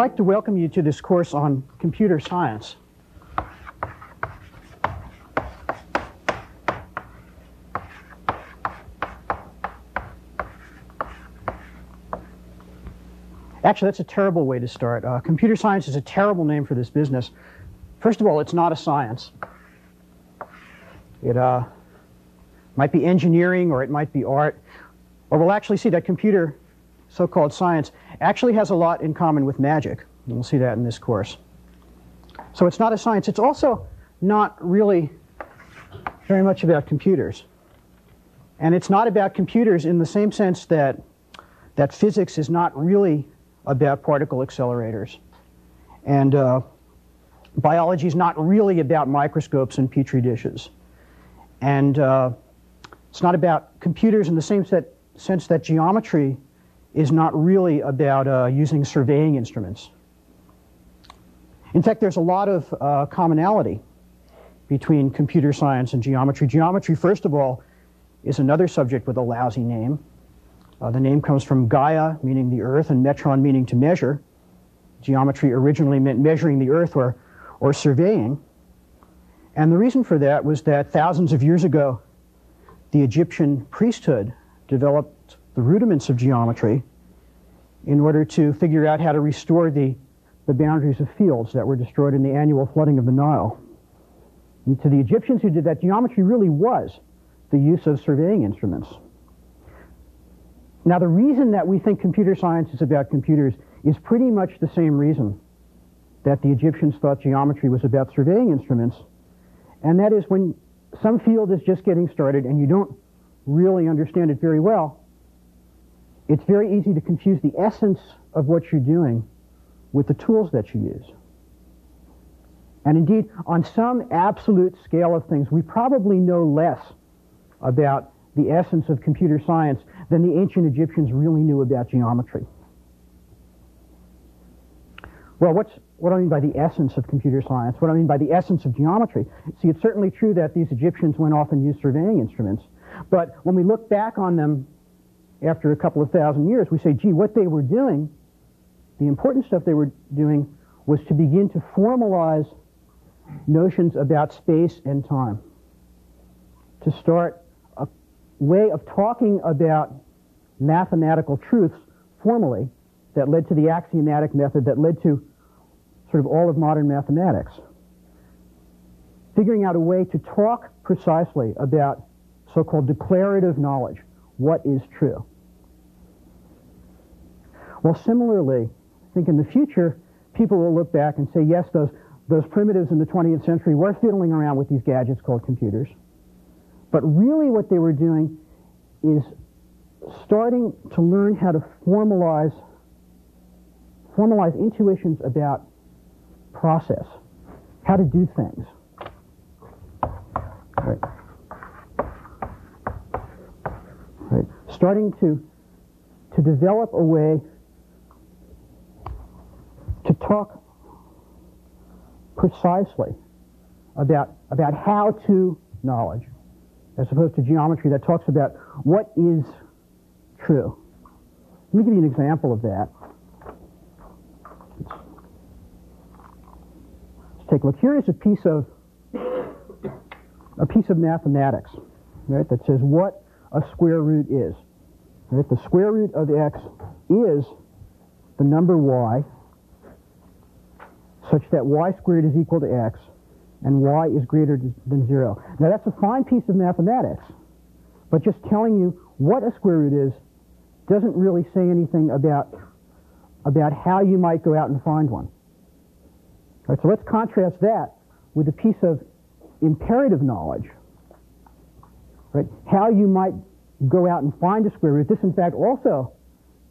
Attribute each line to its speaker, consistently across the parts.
Speaker 1: like to welcome you to this course on computer science. Actually, that's a terrible way to start. Uh, computer science is a terrible name for this business. First of all, it's not a science. It uh, might be engineering or it might be art. Or we'll actually see that computer, so-called science, actually has a lot in common with magic. And we'll see that in this course. So it's not a science. It's also not really very much about computers. And it's not about computers in the same sense that, that physics is not really about particle accelerators. And uh, biology is not really about microscopes and petri dishes. And uh, it's not about computers in the same set, sense that geometry is not really about uh, using surveying instruments. In fact, there's a lot of uh, commonality between computer science and geometry. Geometry, first of all, is another subject with a lousy name. Uh, the name comes from Gaia, meaning the earth, and metron, meaning to measure. Geometry originally meant measuring the earth or, or surveying. And the reason for that was that thousands of years ago, the Egyptian priesthood developed the rudiments of geometry in order to figure out how to restore the, the boundaries of fields that were destroyed in the annual flooding of the Nile. And to the Egyptians who did that, geometry really was the use of surveying instruments. Now, the reason that we think computer science is about computers is pretty much the same reason that the Egyptians thought geometry was about surveying instruments, and that is when some field is just getting started and you don't really understand it very well, it's very easy to confuse the essence of what you're doing with the tools that you use. And indeed, on some absolute scale of things, we probably know less about the essence of computer science than the ancient Egyptians really knew about geometry. Well, what's, what do I mean by the essence of computer science? What do I mean by the essence of geometry? See, it's certainly true that these Egyptians went off and used surveying instruments. But when we look back on them after a couple of thousand years, we say, gee, what they were doing, the important stuff they were doing was to begin to formalize notions about space and time. To start a way of talking about mathematical truths formally that led to the axiomatic method that led to sort of all of modern mathematics. Figuring out a way to talk precisely about so-called declarative knowledge, what is true. Well, similarly, I think in the future, people will look back and say, yes, those, those primitives in the 20th century were fiddling around with these gadgets called computers. But really what they were doing is starting to learn how to formalize formalize intuitions about process, how to do things. Right. Right. Starting to to develop a way to talk precisely about about how to knowledge as opposed to geometry that talks about what is true. Let me give you an example of that. Let's take a look. Here is a piece of a piece of mathematics, right, that says what a square root is. Right? The square root of x is the number y such that y squared is equal to x and y is greater than 0. Now that's a fine piece of mathematics, but just telling you what a square root is doesn't really say anything about, about how you might go out and find one. All right, so let's contrast that with a piece of imperative knowledge, right? How you might go out and find a square root. This, in fact, also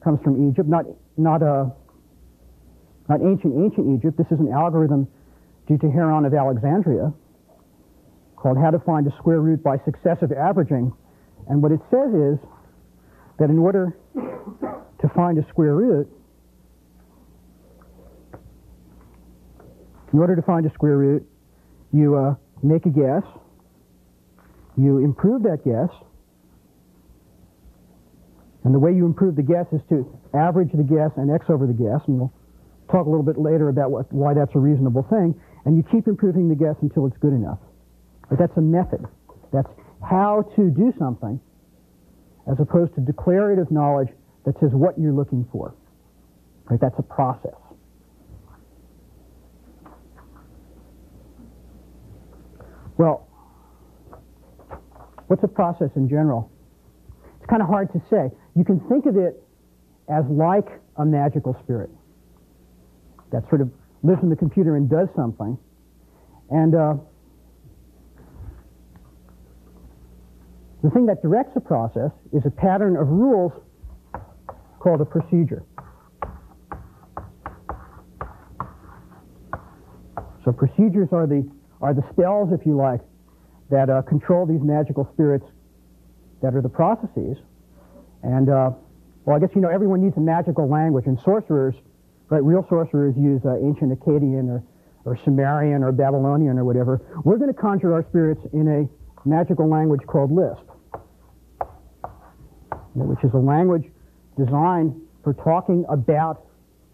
Speaker 1: comes from Egypt, not, not, uh, not ancient, ancient Egypt. This is an algorithm due to Heron of Alexandria called How to Find a Square Root by Successive Averaging. And what it says is that in order to find a square root, in order to find a square root, you uh, make a guess, you improve that guess, and the way you improve the guess is to average the guess and x over the guess, and we'll talk a little bit later about what, why that's a reasonable thing. And you keep improving the guess until it's good enough. But that's a method. That's how to do something as opposed to declarative knowledge that says what you're looking for. Right? That's a process. Well, what's a process in general? It's kind of hard to say. You can think of it as like a magical spirit that sort of lives in the computer and does something. And uh, the thing that directs a process is a pattern of rules called a procedure. So procedures are the are the spells, if you like, that uh, control these magical spirits that are the processes. And uh, well, I guess you know everyone needs a magical language, and sorcerers, right? Real sorcerers use uh, ancient Akkadian or or Sumerian or Babylonian or whatever. We're going to conjure our spirits in a magical language called Lisp, which is a language designed for talking about,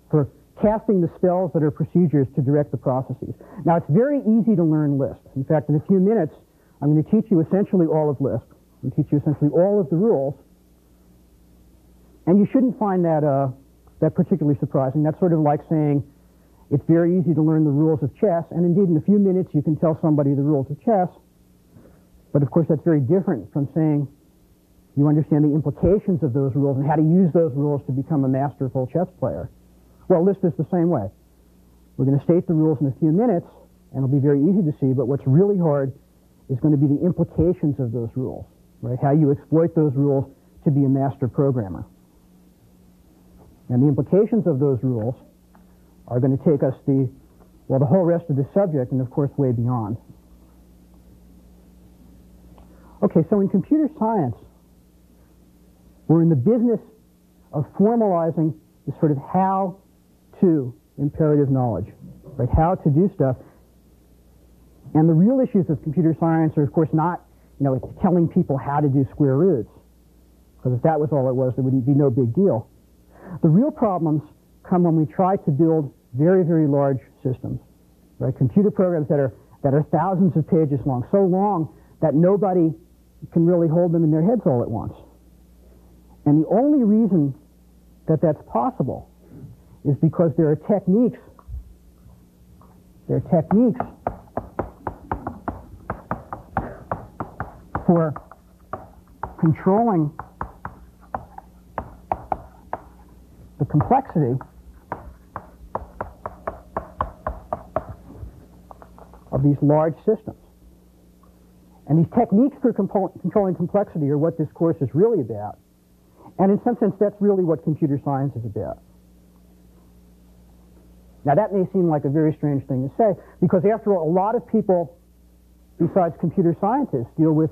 Speaker 1: for casting the spells that are procedures to direct the processes. Now, it's very easy to learn Lisp. In fact, in a few minutes, I'm going to teach you essentially all of Lisp. I'm going to teach you essentially all of the rules. And you shouldn't find that, uh, that particularly surprising. That's sort of like saying it's very easy to learn the rules of chess, and indeed in a few minutes you can tell somebody the rules of chess. But of course that's very different from saying you understand the implications of those rules and how to use those rules to become a masterful chess player. Well, Lisp is the same way. We're going to state the rules in a few minutes, and it'll be very easy to see, but what's really hard is going to be the implications of those rules, right? How you exploit those rules to be a master programmer. And the implications of those rules are going to take us the, well, the whole rest of the subject, and of course way beyond. Okay, so in computer science, we're in the business of formalizing the sort of how to imperative knowledge, right? How to do stuff. And the real issues of computer science are, of course, not, you know, telling people how to do square roots. Because if that was all it was, there wouldn't be no big deal. The real problems come when we try to build very, very large systems, right? Computer programs that are, that are thousands of pages long, so long that nobody can really hold them in their heads all at once. And the only reason that that's possible is because there are techniques, there are techniques for controlling the complexity of these large systems. And these techniques for controlling complexity are what this course is really about. And in some sense, that's really what computer science is about. Now, that may seem like a very strange thing to say, because after all, a lot of people, besides computer scientists, deal with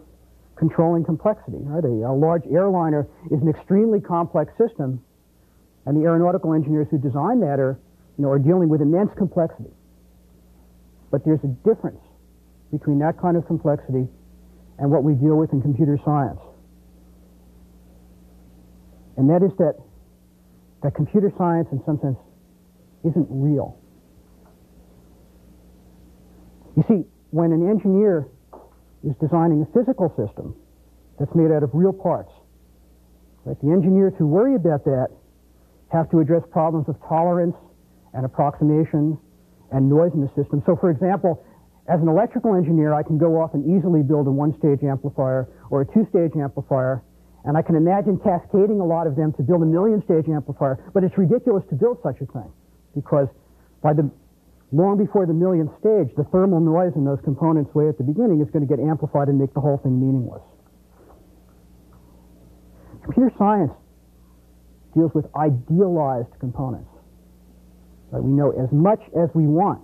Speaker 1: controlling complexity. Right? A, a large airliner is an extremely complex system, and the aeronautical engineers who design that are, you know, are dealing with immense complexity. But there's a difference between that kind of complexity and what we deal with in computer science. And that is that, that computer science, in some sense, isn't real. You see, when an engineer is designing a physical system that's made out of real parts, right, the engineers who worry about that have to address problems of tolerance and approximation and noise in the system. So, for example, as an electrical engineer, I can go off and easily build a one-stage amplifier or a two-stage amplifier, and I can imagine cascading a lot of them to build a million-stage amplifier, but it's ridiculous to build such a thing because by the long before the millionth stage, the thermal noise in those components way at the beginning is going to get amplified and make the whole thing meaningless. Computer science deals with idealized components. Right? We know as much as we want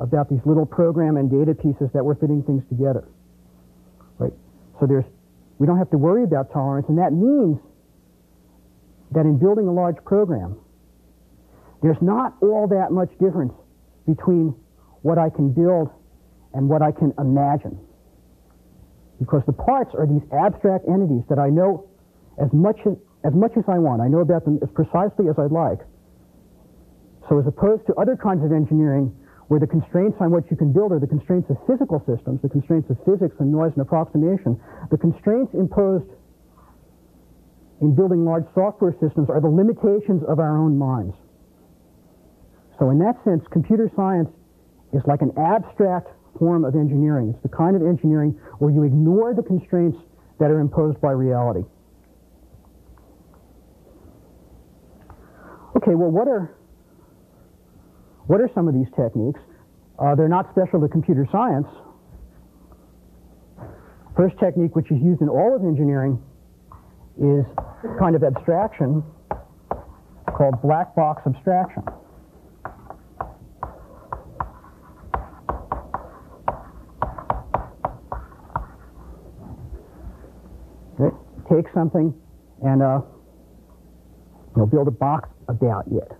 Speaker 1: about these little program and data pieces that we're fitting things together. Right? So there's, we don't have to worry about tolerance, and that means that in building a large program, there's not all that much difference between what I can build and what I can imagine. Because the parts are these abstract entities that I know as much as, much as I want. I know about them as precisely as I'd like. So as opposed to other kinds of engineering where the constraints on what you can build are the constraints of physical systems, the constraints of physics and noise and approximation, the constraints imposed in building large software systems are the limitations of our own minds. So in that sense, computer science is like an abstract form of engineering. It's the kind of engineering where you ignore the constraints that are imposed by reality. Okay, well, what are what are some of these techniques? Uh, they're not special to computer science. First technique, which is used in all of engineering, is kind of abstraction called black box abstraction. Take something and uh, you know, build a box about it.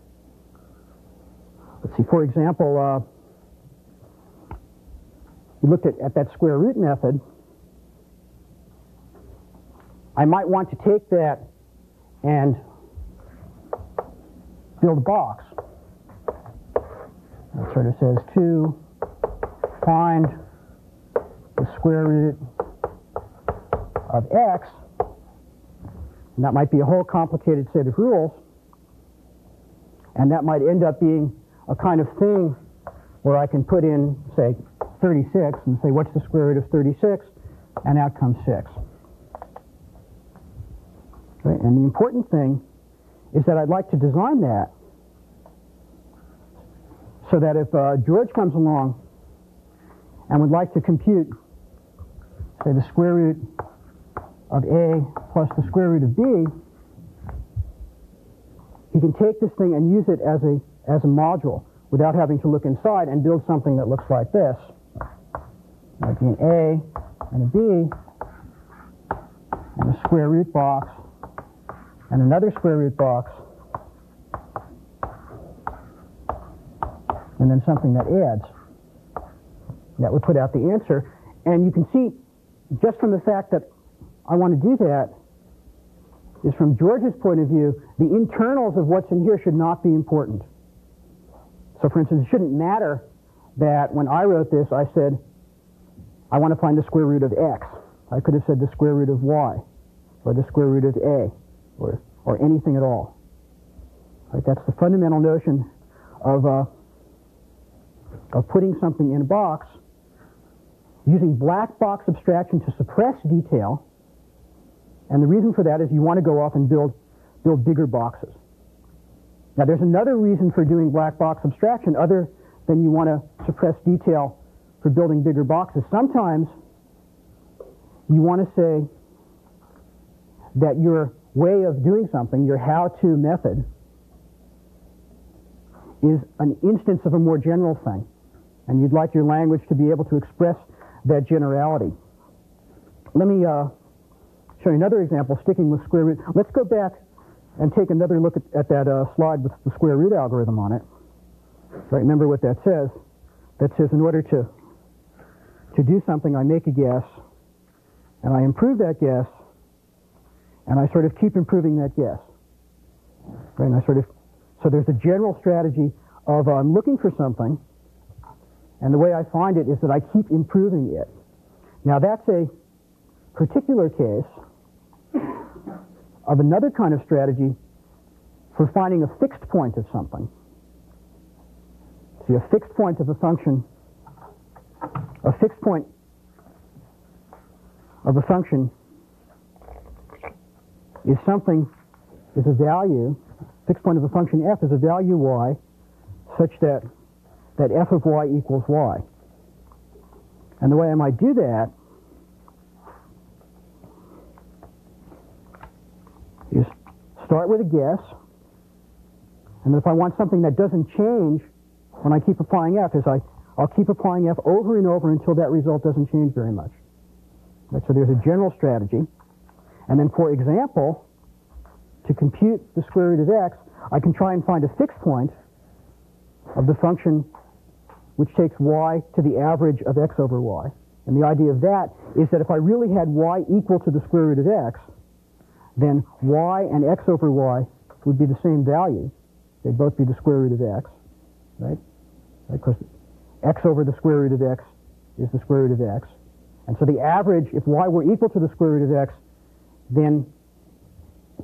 Speaker 1: Let's see, for example, uh, you looked at, at that square root method. I might want to take that and build a box. That sort of says to find the square root of x, and that might be a whole complicated set of rules, and that might end up being a kind of thing where I can put in, say, 36 and say, what's the square root of 36? And out comes 6. Okay? And the important thing is that I'd like to design that so that if uh, George comes along and would like to compute, say, the square root of A plus the square root of B, he can take this thing and use it as a as a module without having to look inside and build something that looks like this. Might be an A and a B and a square root box and another square root box and then something that adds. That would put out the answer. And you can see just from the fact that I want to do that is from George's point of view, the internals of what's in here should not be important. So for instance, it shouldn't matter that when I wrote this, I said, I want to find the square root of x. I could have said the square root of y, or the square root of a, or, or anything at all. Right? That's the fundamental notion of, uh, of putting something in a box, using black box abstraction to suppress detail. And the reason for that is you want to go off and build, build bigger boxes. Now, there's another reason for doing black box abstraction other than you want to suppress detail for building bigger boxes. Sometimes you want to say that your way of doing something, your how-to method, is an instance of a more general thing. And you'd like your language to be able to express that generality. Let me uh, show you another example, sticking with square root. Let's go back and take another look at, at that uh, slide with the square root algorithm on it. Right, remember what that says. That says in order to, to do something, I make a guess, and I improve that guess, and I sort of keep improving that guess. Right, and I sort of, so there's a general strategy of uh, I'm looking for something, and the way I find it is that I keep improving it. Now that's a particular case of another kind of strategy for finding a fixed point of something. See, a fixed point of a function, a fixed point of a function is something, is a value, fixed point of a function f is a value y such that, that f of y equals y. And the way I might do that is start with a guess, and if I want something that doesn't change when I keep applying f, is I, I'll keep applying f over and over until that result doesn't change very much. Right, so there's a general strategy. And then, for example, to compute the square root of x, I can try and find a fixed point of the function which takes y to the average of x over y. And the idea of that is that if I really had y equal to the square root of x, then y and x over y would be the same value. they'd both be the square root of x, right? Because x over the square root of x is the square root of x. And so the average, if y were equal to the square root of x, then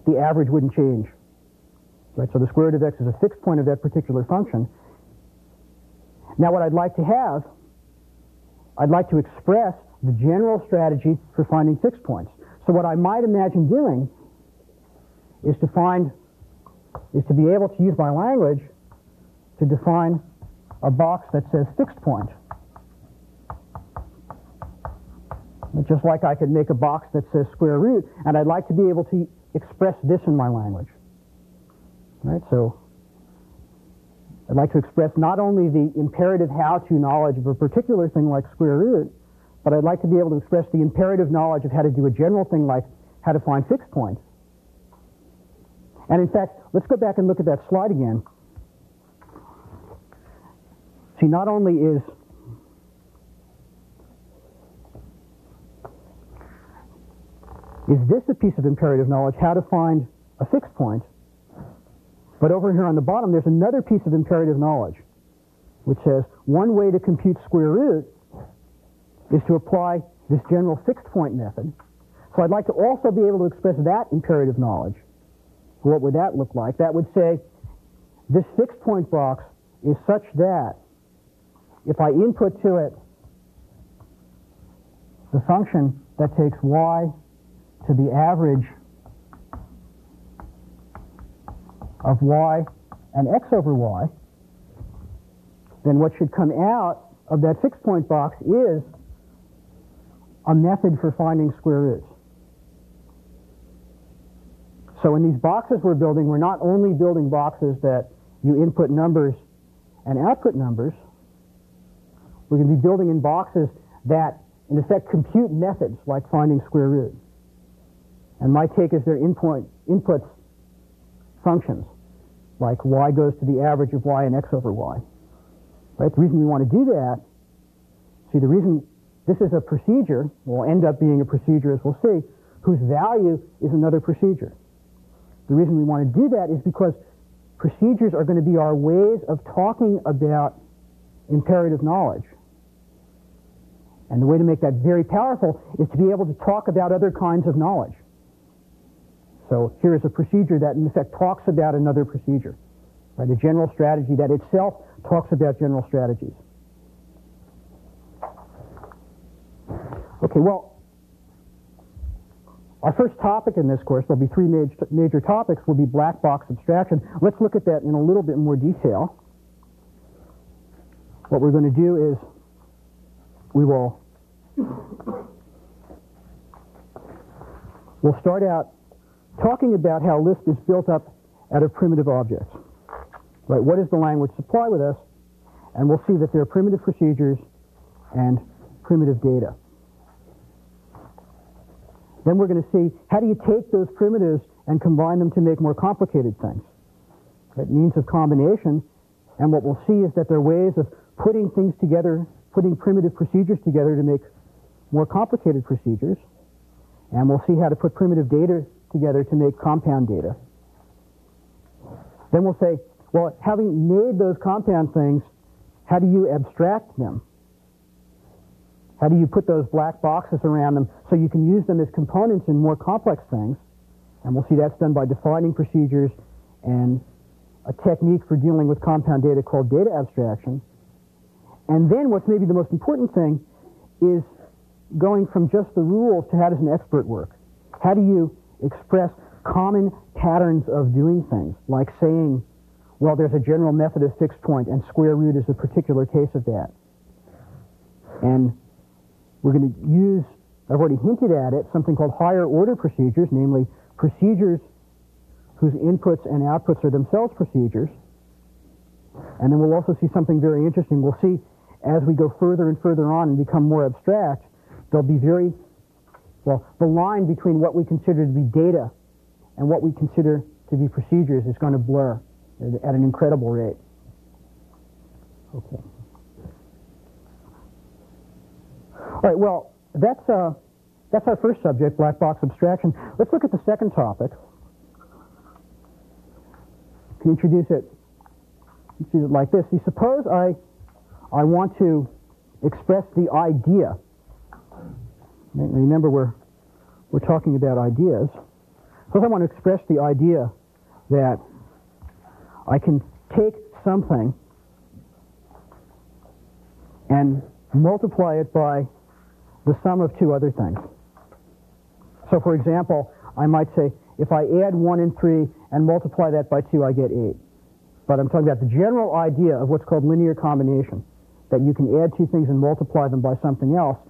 Speaker 1: the average wouldn't change. Right? So the square root of x is a fixed point of that particular function. Now what I'd like to have, I'd like to express the general strategy for finding fixed points. So what I might imagine doing is to find, is to be able to use my language to define a box that says fixed point. Just like I could make a box that says square root, and I'd like to be able to express this in my language. Right, so I'd like to express not only the imperative how-to knowledge of a particular thing like square root, but I'd like to be able to express the imperative knowledge of how to do a general thing like how to find fixed points. And in fact, let's go back and look at that slide again. See, not only is is this a piece of imperative knowledge, how to find a fixed point, but over here on the bottom, there's another piece of imperative knowledge, which says one way to compute square root is to apply this general fixed point method. So I'd like to also be able to express that imperative knowledge. What would that look like? That would say this fixed point box is such that if I input to it the function that takes y to the average of y and x over y, then what should come out of that fixed point box is a method for finding square roots. So in these boxes we're building, we're not only building boxes that you input numbers and output numbers, we're going to be building in boxes that, in effect, compute methods like finding square root. And my take is their input, inputs functions, like y goes to the average of y and x over y. Right? The reason we want to do that, see, the reason this is a procedure, will end up being a procedure, as we'll see, whose value is another procedure. The reason we want to do that is because procedures are going to be our ways of talking about imperative knowledge. And the way to make that very powerful is to be able to talk about other kinds of knowledge. So here is a procedure that in effect talks about another procedure. Right? A general strategy that itself talks about general strategies. Okay, well, our first topic in this course, there'll be three major, major topics, will be black box abstraction. Let's look at that in a little bit more detail. What we're going to do is we will we'll start out talking about how Lisp is built up out of primitive objects. Right? What does the language supply with us? And we'll see that there are primitive procedures and primitive data. Then we're going to see how do you take those primitives and combine them to make more complicated things. Right? Means of combination. And what we'll see is that there are ways of putting things together, putting primitive procedures together to make more complicated procedures. And we'll see how to put primitive data together to make compound data. Then we'll say, well, having made those compound things, how do you abstract them? How do you put those black boxes around them so you can use them as components in more complex things? And we'll see that's done by defining procedures and a technique for dealing with compound data called data abstraction. And then what's maybe the most important thing is going from just the rules to how does an expert work? How do you express common patterns of doing things, like saying, well, there's a general method of fixed point, and square root is a particular case of that. And we're going to use, I've already hinted at it, something called higher order procedures, namely procedures whose inputs and outputs are themselves procedures. And then we'll also see something very interesting. We'll see as we go further and further on and become more abstract, there'll be very, well, the line between what we consider to be data and what we consider to be procedures is going to blur at an incredible rate. Okay. All right, well, that's, uh, that's our first subject, black box abstraction. Let's look at the second topic. Can introduce it see it like this. Suppose I, I want to express the idea. Remember, we're, we're talking about ideas. Suppose I want to express the idea that I can take something and multiply it by the sum of two other things. So, for example, I might say, if I add 1 and 3 and multiply that by 2, I get 8. But I'm talking about the general idea of what's called linear combination, that you can add two things and multiply them by something else.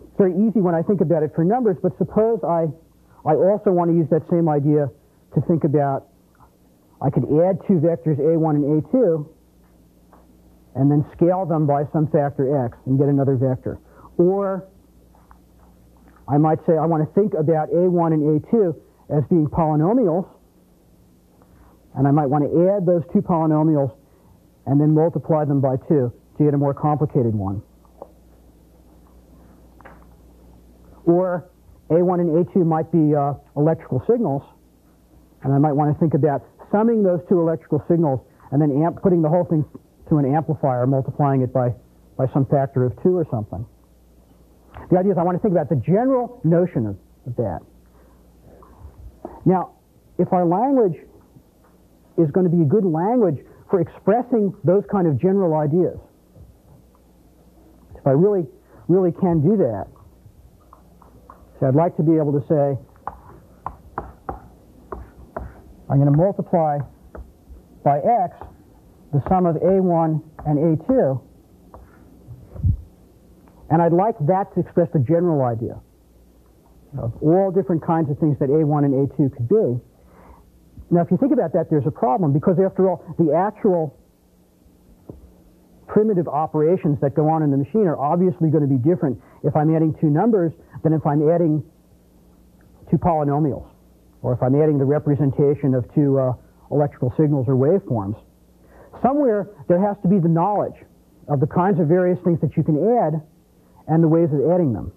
Speaker 1: It's very easy when I think about it for numbers, but suppose I, I also want to use that same idea to think about, I could add two vectors, a1 and a2, and then scale them by some factor x and get another vector. Or I might say I want to think about a1 and a2 as being polynomials, and I might want to add those two polynomials and then multiply them by 2 to get a more complicated one. Or A1 and A2 might be uh, electrical signals, and I might want to think about summing those two electrical signals and then putting the whole thing through an amplifier, multiplying it by, by some factor of 2 or something. The idea is I want to think about the general notion of, of that. Now, if our language is going to be a good language for expressing those kind of general ideas. If I really, really can do that, so I'd like to be able to say, I'm going to multiply by x the sum of a1 and a2, and I'd like that to express the general idea of all different kinds of things that a1 and a2 could be. Now, if you think about that, there's a problem because, after all, the actual primitive operations that go on in the machine are obviously going to be different if I'm adding two numbers than if I'm adding two polynomials or if I'm adding the representation of two uh, electrical signals or waveforms. Somewhere there has to be the knowledge of the kinds of various things that you can add and the ways of adding them.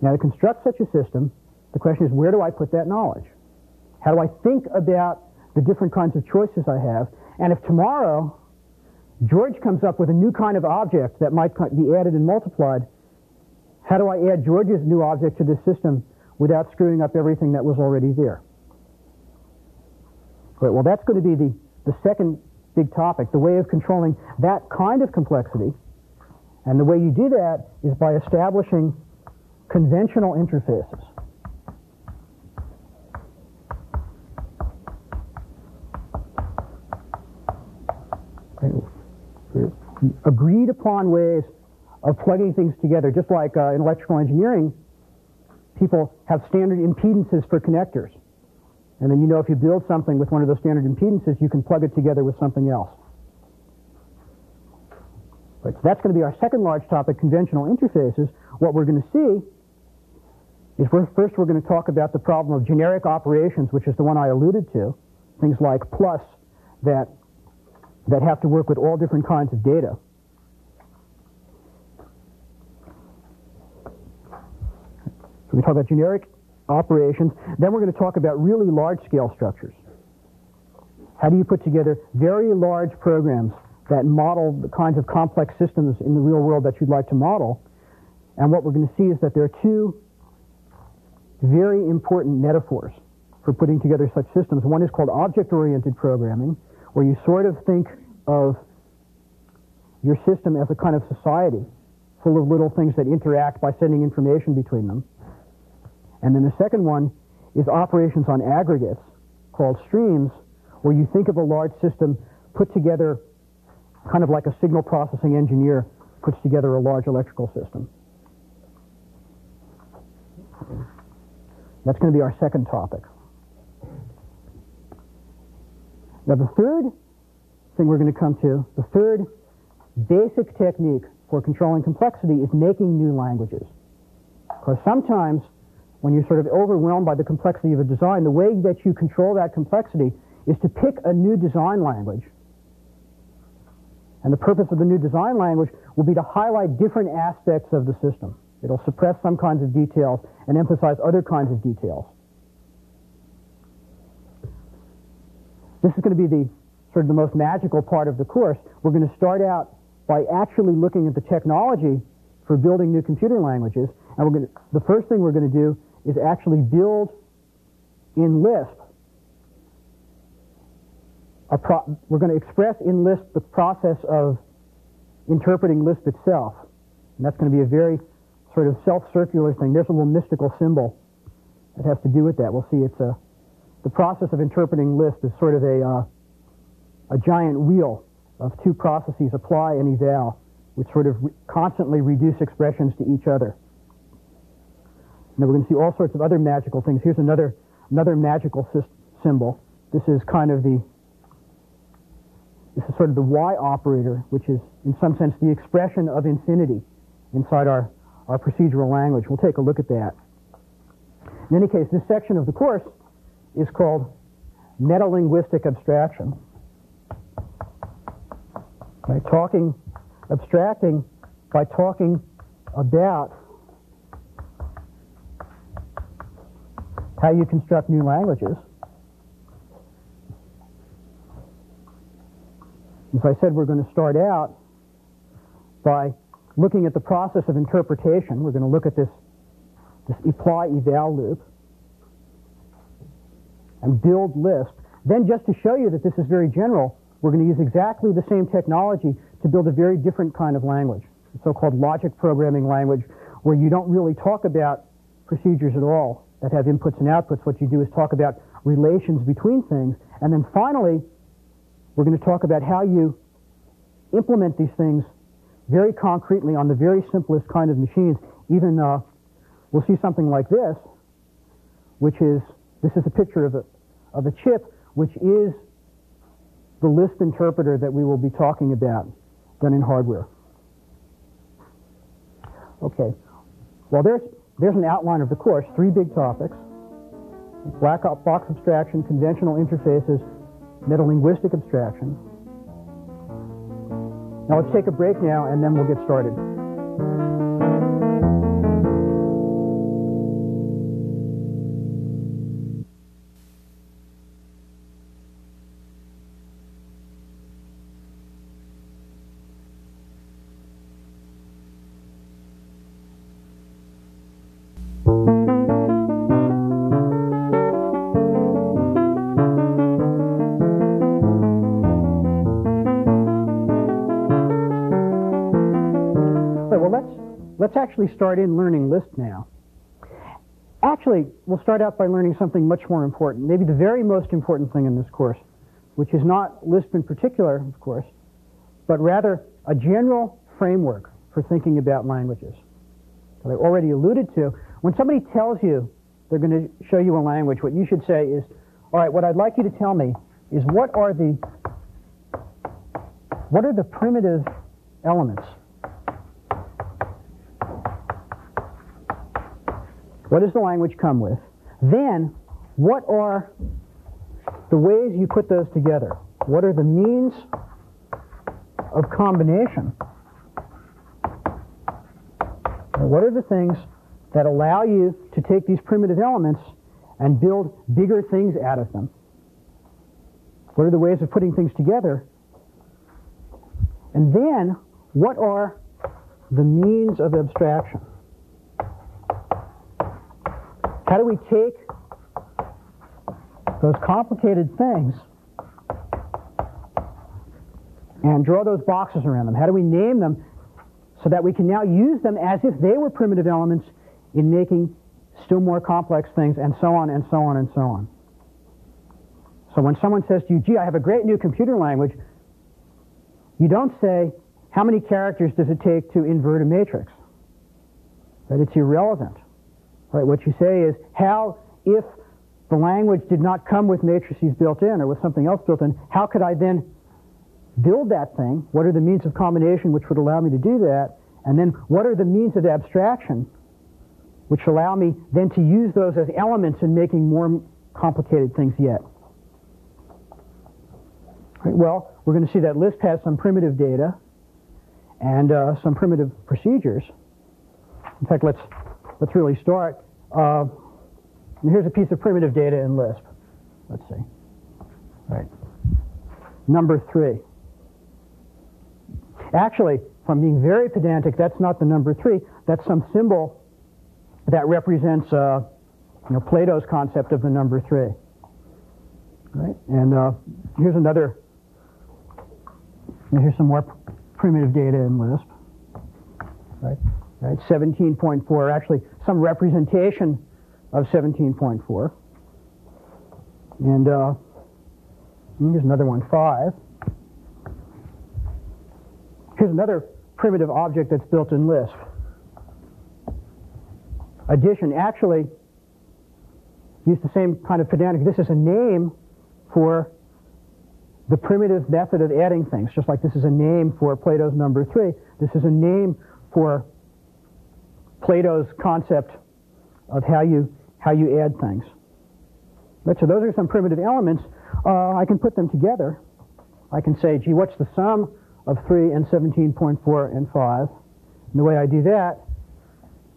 Speaker 1: Now, to construct such a system, the question is, where do I put that knowledge? How do I think about the different kinds of choices I have? And if tomorrow George comes up with a new kind of object that might be added and multiplied, how do I add George's new object to this system without screwing up everything that was already there? Great. Well, that's going to be the, the second big topic, the way of controlling that kind of complexity. And the way you do that is by establishing conventional interfaces. agreed upon ways of plugging things together, just like uh, in electrical engineering, people have standard impedances for connectors. And then you know if you build something with one of those standard impedances, you can plug it together with something else. Right, so that's going to be our second large topic, conventional interfaces. What we're going to see is we're, first we're going to talk about the problem of generic operations, which is the one I alluded to, things like plus that that have to work with all different kinds of data. So we talk about generic operations. Then we're going to talk about really large-scale structures. How do you put together very large programs that model the kinds of complex systems in the real world that you'd like to model? And what we're going to see is that there are two very important metaphors for putting together such systems. One is called object-oriented programming, where you sort of think of your system as a kind of society full of little things that interact by sending information between them. And then the second one is operations on aggregates called streams, where you think of a large system put together kind of like a signal processing engineer puts together a large electrical system. That's going to be our second topic. Now, the third thing we're going to come to, the third basic technique for controlling complexity is making new languages. Because sometimes when you're sort of overwhelmed by the complexity of a design, the way that you control that complexity is to pick a new design language. And the purpose of the new design language will be to highlight different aspects of the system. It'll suppress some kinds of details and emphasize other kinds of details. this is going to be the sort of the most magical part of the course. We're going to start out by actually looking at the technology for building new computer languages. And to, the first thing we're going to do is actually build in Lisp. We're going to express in Lisp the process of interpreting Lisp itself. And that's going to be a very sort of self-circular thing. There's a little mystical symbol that has to do with that. We'll see it's a, the process of interpreting Lisp is sort of a, uh, a giant wheel of two processes, apply and eval, which sort of re constantly reduce expressions to each other. Now we're going to see all sorts of other magical things. Here's another, another magical symbol. This is kind of the, this is sort of the Y operator, which is in some sense the expression of infinity inside our, our procedural language. We'll take a look at that. In any case, this section of the course is called metalinguistic abstraction. By talking, abstracting by talking about how you construct new languages. As I said, we're going to start out by looking at the process of interpretation. We're going to look at this, this apply eval loop and build Lisp. Then just to show you that this is very general, we're going to use exactly the same technology to build a very different kind of language, the so-called logic programming language, where you don't really talk about procedures at all that have inputs and outputs. What you do is talk about relations between things. And then finally, we're going to talk about how you implement these things very concretely on the very simplest kind of machines. Even uh, we'll see something like this, which is this is a picture of a of a chip, which is the Lisp interpreter that we will be talking about done in hardware. Okay. Well, there's there's an outline of the course. Three big topics: black box abstraction, conventional interfaces, metalinguistic abstraction. Now let's take a break now and then we'll get started. Actually start in learning Lisp now. Actually, we'll start out by learning something much more important, maybe the very most important thing in this course, which is not Lisp in particular, of course, but rather a general framework for thinking about languages. That I already alluded to. When somebody tells you they're going to show you a language, what you should say is, all right, what I'd like you to tell me is what are the what are the primitive elements What does the language come with? Then, what are the ways you put those together? What are the means of combination? what are the things that allow you to take these primitive elements and build bigger things out of them? What are the ways of putting things together? And then, what are the means of abstraction? How do we take those complicated things and draw those boxes around them? How do we name them so that we can now use them as if they were primitive elements in making still more complex things and so on and so on and so on? So when someone says to you, gee, I have a great new computer language, you don't say, how many characters does it take to invert a matrix? Right? It's irrelevant. Right? What you say is how, if the language did not come with matrices built in or with something else built in, how could I then build that thing? What are the means of combination which would allow me to do that? And then what are the means of abstraction which allow me then to use those as elements in making more complicated things yet? Right, well, we're going to see that Lisp has some primitive data and uh, some primitive procedures. In fact, let's let's really start. Uh, here's a piece of primitive data in Lisp. Let's see. All right. number 3. Actually, if I'm being very pedantic, that's not the number 3. That's some symbol that represents uh, you know, Plato's concept of the number 3. Right? And uh, here's another, here's some more primitive data in Lisp. Right? Right? 17.4, actually some representation of 17.4. And uh, here's another one, 5. Here's another primitive object that's built in Lisp. Addition actually use the same kind of pedantic. This is a name for the primitive method of adding things, just like this is a name for Plato's number three. This is a name for Plato's concept of how you how you add things. But so those are some primitive elements. Uh, I can put them together. I can say, gee, what's the sum of 3 and 17.4 and 5? And the way I do that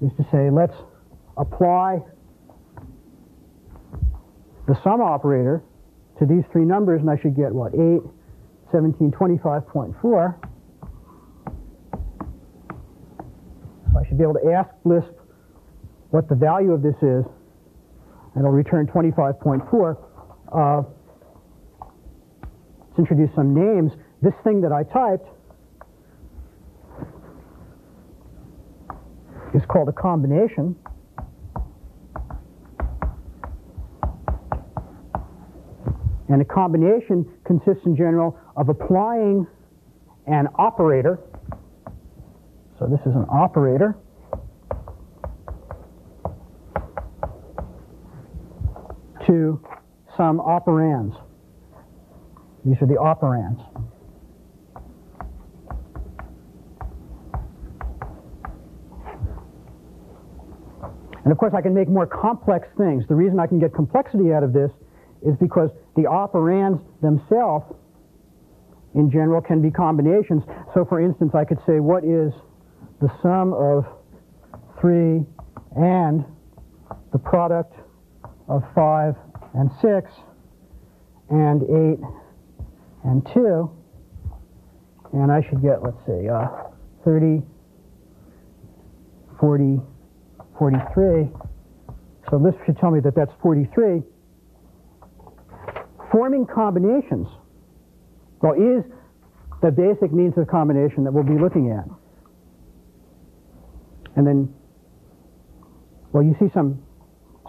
Speaker 1: is to say, let's apply the sum operator to these three numbers, and I should get, what, 8, 17, I should be able to ask Lisp what the value of this is, and it'll return 25.4. Uh, let's introduce some names. This thing that I typed is called a combination. And a combination consists in general of applying an operator. So this is an operator. to some operands. These are the operands. And of course, I can make more complex things. The reason I can get complexity out of this is because the operands themselves, in general, can be combinations. So, for instance, I could say, what is the sum of 3 and the product of 5 and 6 and 8 and 2? And I should get, let's see, uh, 30, 40, 43. So this should tell me that that's 43 forming combinations, well, is the basic means of combination that we'll be looking at. And then, well, you see some,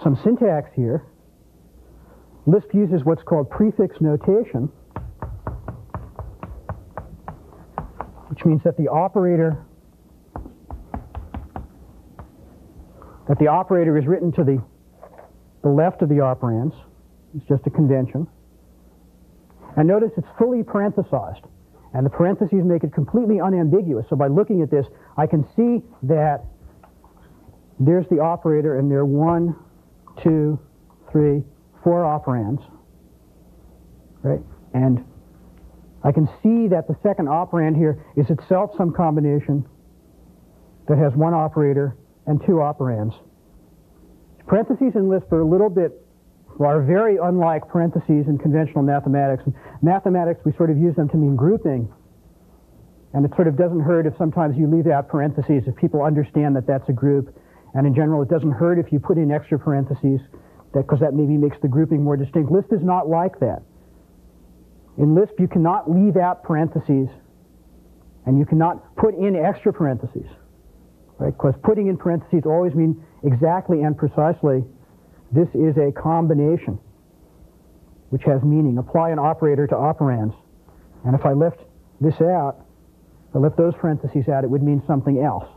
Speaker 1: some syntax here. Lisp uses what's called prefix notation, which means that the operator that the operator is written to the, the left of the operands. It's just a convention. And notice it's fully parenthesized. And the parentheses make it completely unambiguous. So by looking at this, I can see that there's the operator, and there are one, two, three, four operands. Right? And I can see that the second operand here is itself some combination that has one operator and two operands. Parentheses in Lisp are a little bit are very unlike parentheses in conventional mathematics. In mathematics, we sort of use them to mean grouping. And it sort of doesn't hurt if sometimes you leave out parentheses if people understand that that's a group. And in general, it doesn't hurt if you put in extra parentheses because that, that maybe makes the grouping more distinct. Lisp is not like that. In Lisp, you cannot leave out parentheses and you cannot put in extra parentheses. Right? Because putting in parentheses always means exactly and precisely this is a combination which has meaning. Apply an operator to operands. And if I left this out, if I left those parentheses out, it would mean something else.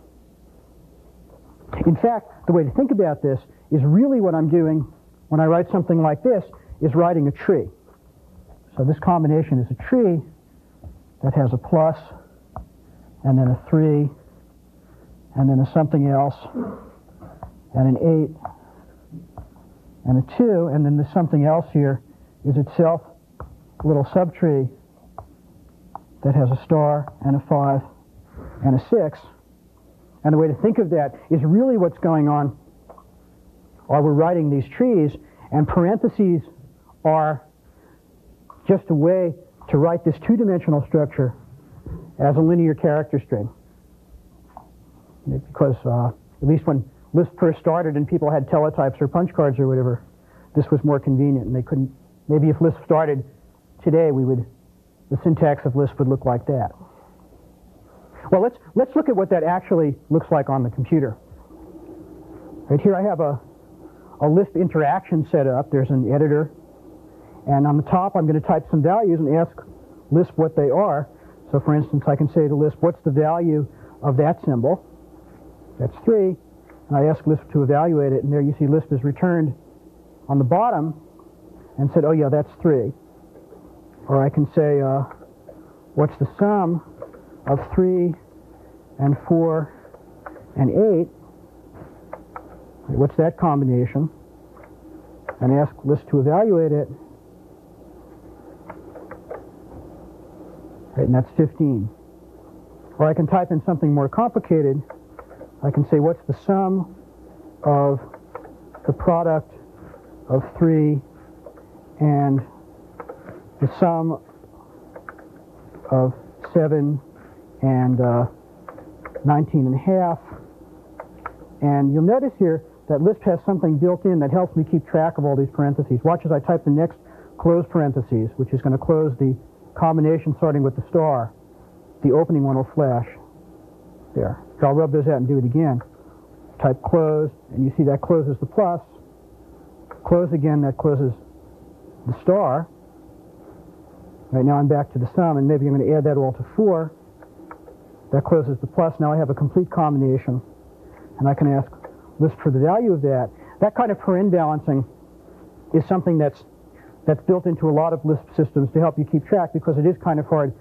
Speaker 1: In fact, the way to think about this is really what I'm doing when I write something like this is writing a tree. So this combination is a tree that has a plus and then a 3 and then a something else and an 8 and a 2, and then the something else here, is itself a little subtree that has a star and a 5 and a 6. And the way to think of that is really what's going on while we're writing these trees, and parentheses are just a way to write this two-dimensional structure as a linear character string. Because uh, at least when Lisp first started and people had teletypes or punch cards or whatever, this was more convenient and they couldn't, maybe if Lisp started today, we would, the syntax of Lisp would look like that. Well, let's, let's look at what that actually looks like on the computer. Right here I have a, a Lisp interaction set up. There's an editor. And on the top, I'm going to type some values and ask Lisp what they are. So for instance, I can say to Lisp, what's the value of that symbol? That's 3. And I ask Lisp to evaluate it, and there you see Lisp is returned on the bottom and said, oh yeah, that's 3. Or I can say, uh, what's the sum of 3 and 4 and 8? What's that combination? And ask Lisp to evaluate it. Right, and that's 15. Or I can type in something more complicated. I can say, what's the sum of the product of 3 and the sum of 7 and uh, 19 and a half. And you'll notice here that Lisp has something built in that helps me keep track of all these parentheses. Watch as I type the next close parentheses, which is going to close the combination starting with the star. The opening one will flash. There. So I'll rub those out and do it again. Type close, and you see that closes the plus. Close again, that closes the star. Right now I'm back to the sum, and maybe I'm going to add that all to 4. That closes the plus. Now I have a complete combination, and I can ask Lisp for the value of that. That kind of paren balancing is something that's that's built into a lot of Lisp systems to help you keep track because it is kind of hard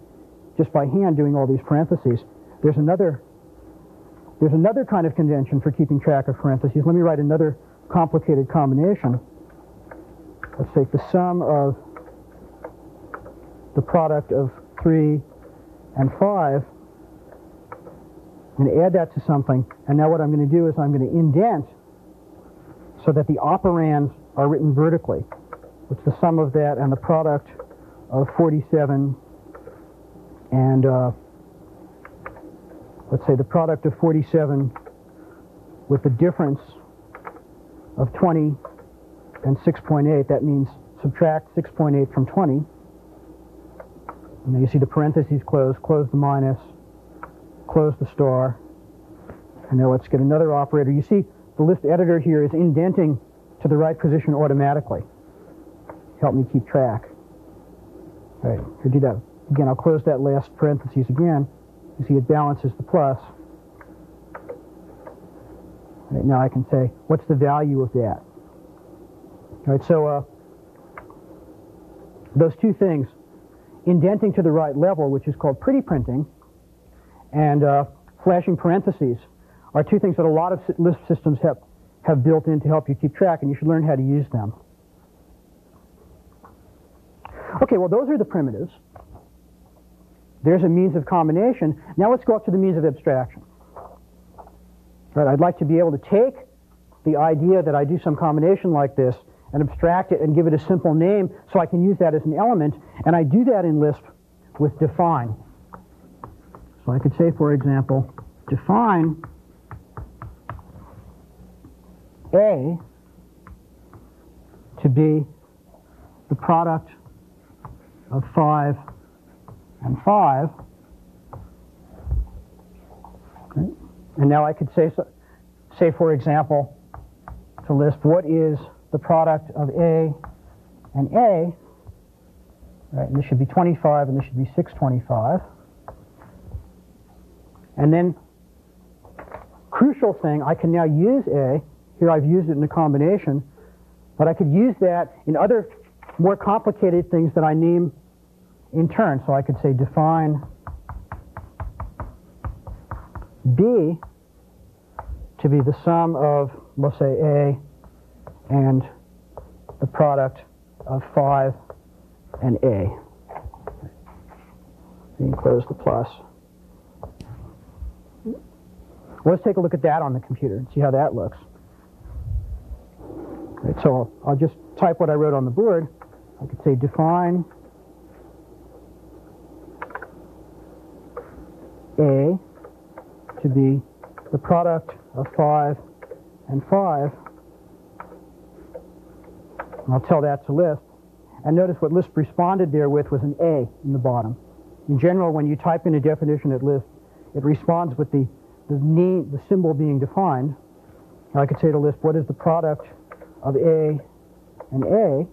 Speaker 1: just by hand doing all these parentheses. There's another there's another kind of convention for keeping track of parentheses. Let me write another complicated combination. Let's take the sum of the product of 3 and 5 I'm going to add that to something, and now what I'm going to do is I'm going to indent so that the operands are written vertically. It's the sum of that and the product of 47 and uh, let's say the product of 47 with the difference of 20 and 6.8. That means subtract 6.8 from 20. And now you see the parentheses close, close the minus, close the star. And now let's get another operator. You see the Lisp editor here is indenting to the right position automatically. Help me keep track. All right, here do that. Again, I'll close that last parentheses again. You see it balances the plus. Right, now I can say, what's the value of that? All right, so uh, those two things, indenting to the right level, which is called pretty printing, and uh, flashing parentheses are two things that a lot of Lisp systems have, have built in to help you keep track, and you should learn how to use them. Okay, well, those are the primitives. There's a means of combination. Now let's go up to the means of abstraction. Right, I'd like to be able to take the idea that I do some combination like this and abstract it and give it a simple name so I can use that as an element, and I do that in Lisp with define. I could say, for example, define A to be the product of 5 and 5. Okay. And now I could say, say, for example, to Lisp, what is the product of A and A? Right, and this should be 25 and this should be 625. And then, crucial thing, I can now use A. Here I've used it in a combination, but I could use that in other more complicated things that I name in turn. So I could say define B to be the sum of, let's say, A and the product of 5 and A. And close the plus. Well, let's take a look at that on the computer and see how that looks. So I'll, I'll just type what I wrote on the board. I could say define A to be the product of 5 and 5. And I'll tell that to Lisp. And notice what Lisp responded there with was an A in the bottom. In general, when you type in a definition at Lisp, it responds with the the, name, the symbol being defined. I could say to Lisp, what is the product of A and A?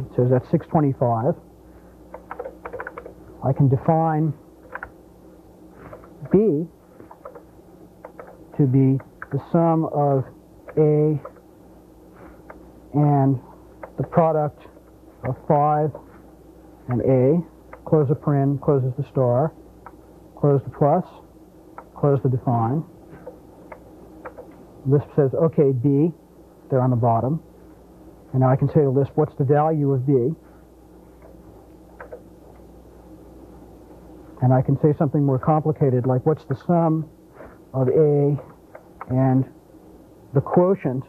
Speaker 1: It says that's 625. I can define B to be the sum of A and the product of 5 and A, close the paren, closes the star, close the plus, close the define. Lisp says, okay, B, there on the bottom. And now I can say to Lisp, what's the value of B? And I can say something more complicated, like what's the sum of A and the quotient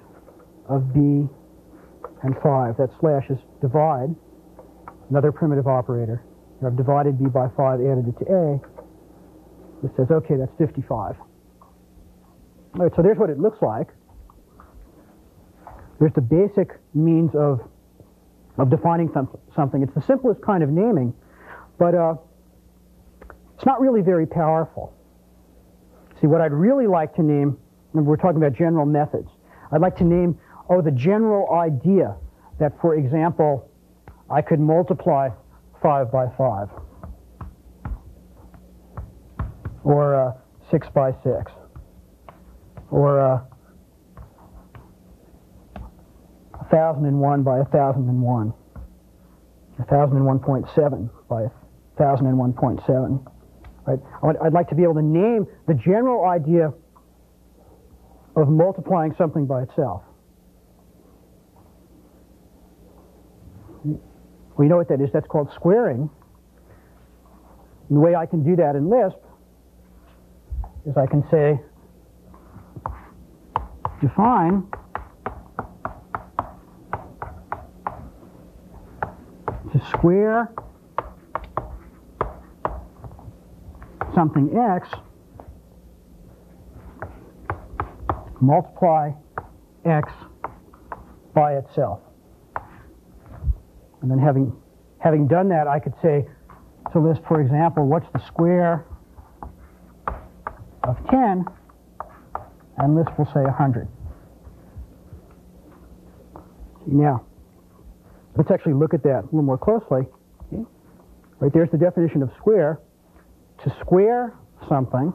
Speaker 1: of B and 5. That slash is divide, another primitive operator. I've divided B by 5, added it to A. It says, okay, that's 55. All right, so there's what it looks like. There's the basic means of, of defining some, something. It's the simplest kind of naming, but uh, it's not really very powerful. See, what I'd really like to name, we're talking about general methods. I'd like to name, oh, the general idea that, for example, I could multiply 5 by 5 or uh, 6 by 6 or uh, 1001 by a 1001, a 1001.7 by a 1001.7. Right? I'd like to be able to name the general idea of multiplying something by itself. We know what that is? That's called squaring. And the way I can do that in Lisp is I can say define to square something x, multiply x by itself. And then having, having done that, I could say to Lisp, for example, what's the square of 10? And this will say 100. Now, let's actually look at that a little more closely. Right there's the definition of square. To square something,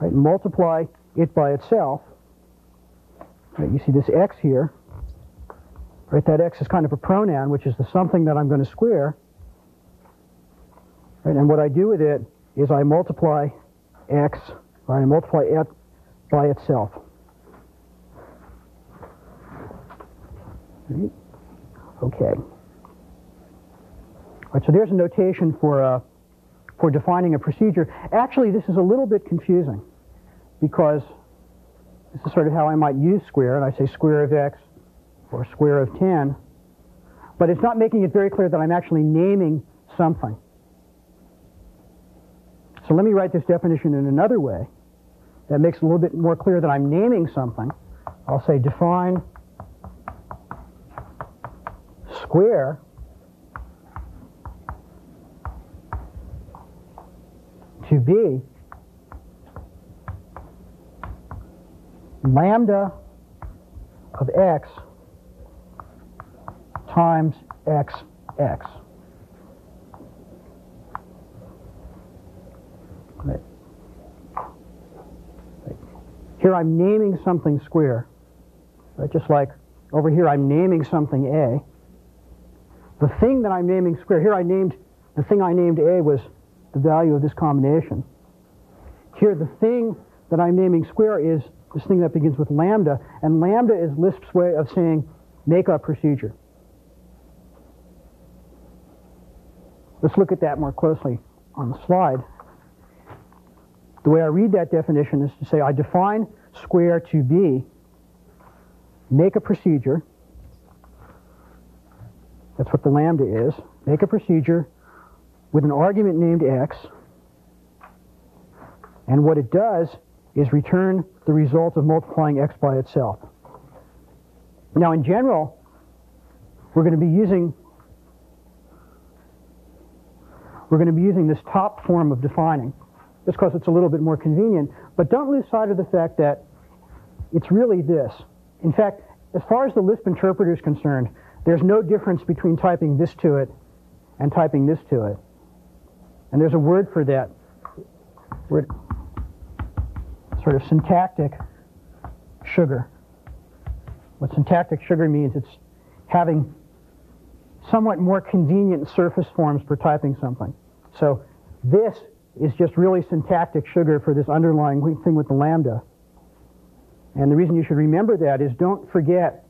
Speaker 1: right, multiply it by itself. Right, you see this x here. Right, that x is kind of a pronoun, which is the something that I'm going to square. Right, and what I do with it is I multiply x, multiply it by itself. Okay. All right, so there's a notation for, uh, for defining a procedure. Actually, this is a little bit confusing because this is sort of how I might use square, and I say square of x or square of 10, but it's not making it very clear that I'm actually naming something. So let me write this definition in another way that makes it a little bit more clear that I'm naming something. I'll say define square to be lambda of x times x x. Here I'm naming something square, right? just like over here I'm naming something a. The thing that I'm naming square, here I named, the thing I named a was the value of this combination. Here the thing that I'm naming square is this thing that begins with lambda, and lambda is Lisp's way of saying make a procedure. Let's look at that more closely on the slide. The way I read that definition is to say I define square to be make a procedure. That's what the lambda is. Make a procedure with an argument named x, and what it does is return the result of multiplying x by itself. Now, in general, we're going to be using we're going to be using this top form of defining, just because it's a little bit more convenient. But don't lose sight of the fact that it's really this. In fact, as far as the Lisp interpreter is concerned, there's no difference between typing this to it and typing this to it. And there's a word for that. Word, sort of syntactic sugar. What syntactic sugar means, it's having somewhat more convenient surface forms for typing something. So this is just really syntactic sugar for this underlying thing with the lambda. And the reason you should remember that is don't forget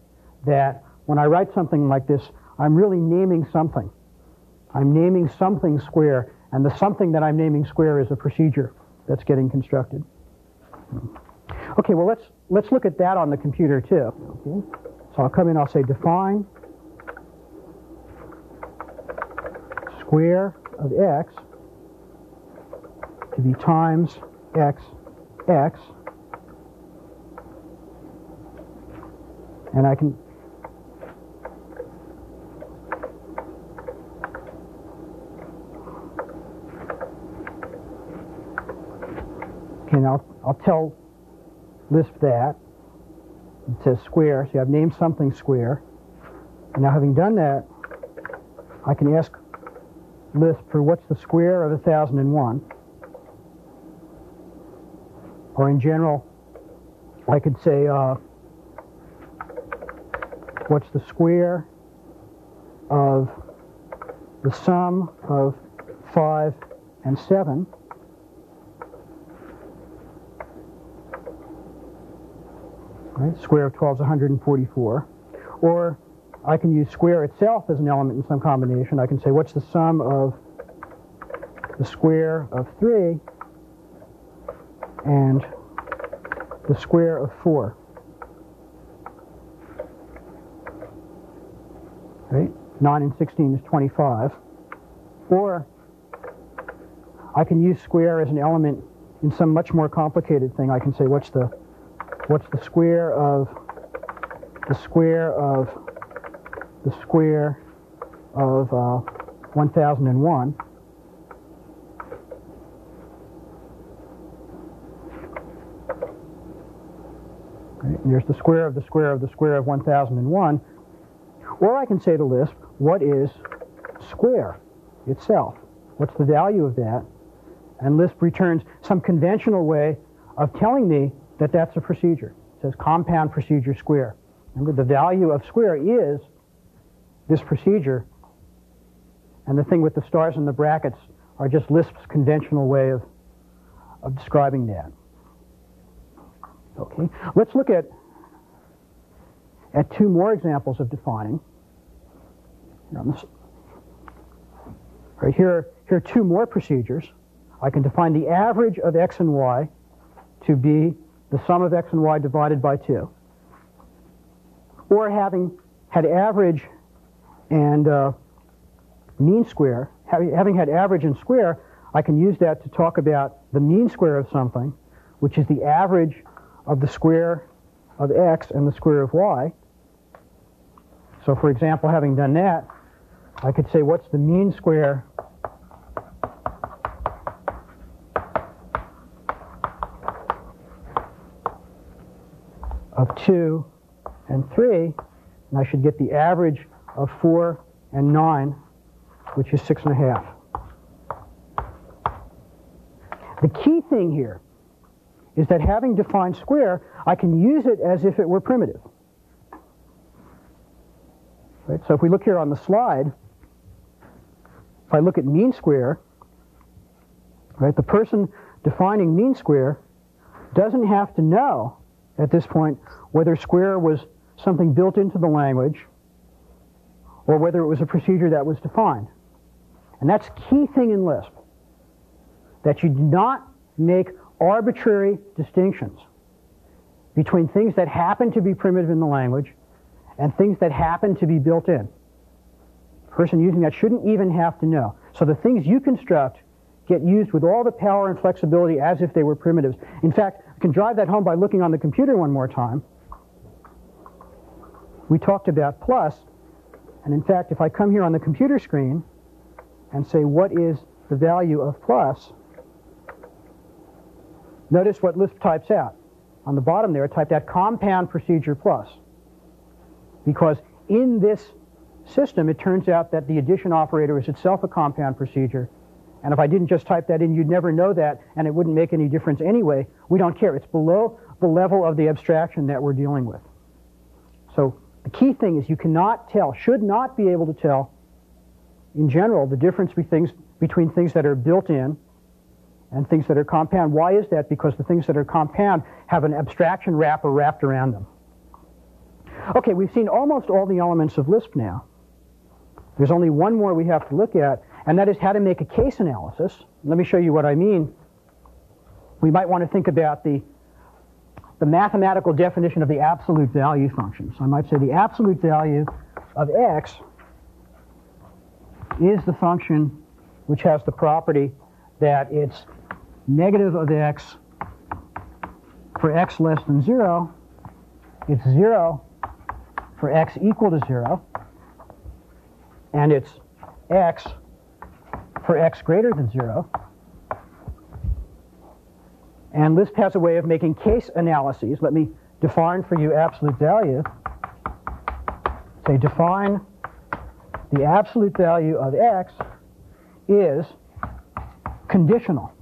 Speaker 1: that when I write something like this, I'm really naming something. I'm naming something square, and the something that I'm naming square is a procedure that's getting constructed. Okay, well let's let's look at that on the computer too. Okay. So I'll come in, I'll say define square of x to be times x x and I can Okay, now I'll tell Lisp that. It says square, so I've named something square. And now having done that, I can ask Lisp for what's the square of 1001. Or in general, I could say, uh, what's the square of the sum of 5 and 7. Right? Square of 12 is 144. Or I can use square itself as an element in some combination. I can say, what's the sum of the square of 3 and the square of 4? Right? 9 and 16 is 25. Or I can use square as an element in some much more complicated thing. I can say, what's the what's the square of the square of the square of uh, 1001 there's the square of the square of the square of 1001 or I can say to Lisp what is square itself what's the value of that and Lisp returns some conventional way of telling me that that's a procedure. It says compound procedure square. Remember, the value of square is this procedure, and the thing with the stars and the brackets are just Lisp's conventional way of, of describing that. Okay, let's look at, at two more examples of defining. Right here, here are two more procedures. I can define the average of x and y to be the sum of x and y divided by 2. Or having had average and uh, mean square, having had average and square, I can use that to talk about the mean square of something, which is the average of the square of x and the square of y. So for example, having done that, I could say what's the mean square of 2 and 3, and I should get the average of 4 and 9, which is 6.5. The key thing here is that having defined square, I can use it as if it were primitive. Right? So if we look here on the slide, if I look at mean square, right, the person defining mean square doesn't have to know at this point whether square was something built into the language or whether it was a procedure that was defined. And that's key thing in Lisp, that you do not make arbitrary distinctions between things that happen to be primitive in the language and things that happen to be built in. The person using that shouldn't even have to know. So the things you construct get used with all the power and flexibility as if they were primitives. In fact, I can drive that home by looking on the computer one more time. We talked about plus, and in fact, if I come here on the computer screen and say, what is the value of plus, notice what Lisp types out. On the bottom there, it typed out compound procedure plus. Because in this system, it turns out that the addition operator is itself a compound procedure. And if I didn't just type that in, you'd never know that, and it wouldn't make any difference anyway. We don't care. It's below the level of the abstraction that we're dealing with. So the key thing is you cannot tell, should not be able to tell, in general, the difference between things, between things that are built in and things that are compound. Why is that? Because the things that are compound have an abstraction wrapper wrapped around them. Okay, we've seen almost all the elements of Lisp now. There's only one more we have to look at, and that is how to make a case analysis. Let me show you what I mean. We might want to think about the, the mathematical definition of the absolute value function. So I might say the absolute value of x is the function which has the property that it's negative of x for x less than 0, it's 0 for x equal to 0, and it's x for x greater than 0. And Lisp has a way of making case analyses. Let me define for you absolute value. Say define the absolute value of x is conditional.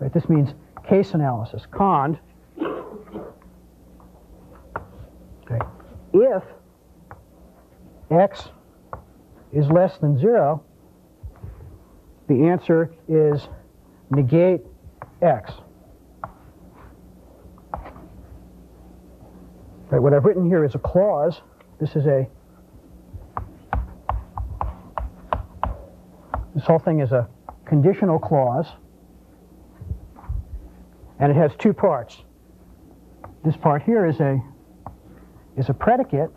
Speaker 1: Right? This means case analysis. Cond. Okay. If x is less than 0, the answer is negate x. Right, what I've written here is a clause. This is a this whole thing is a conditional clause, and it has two parts. This part here is a is a predicate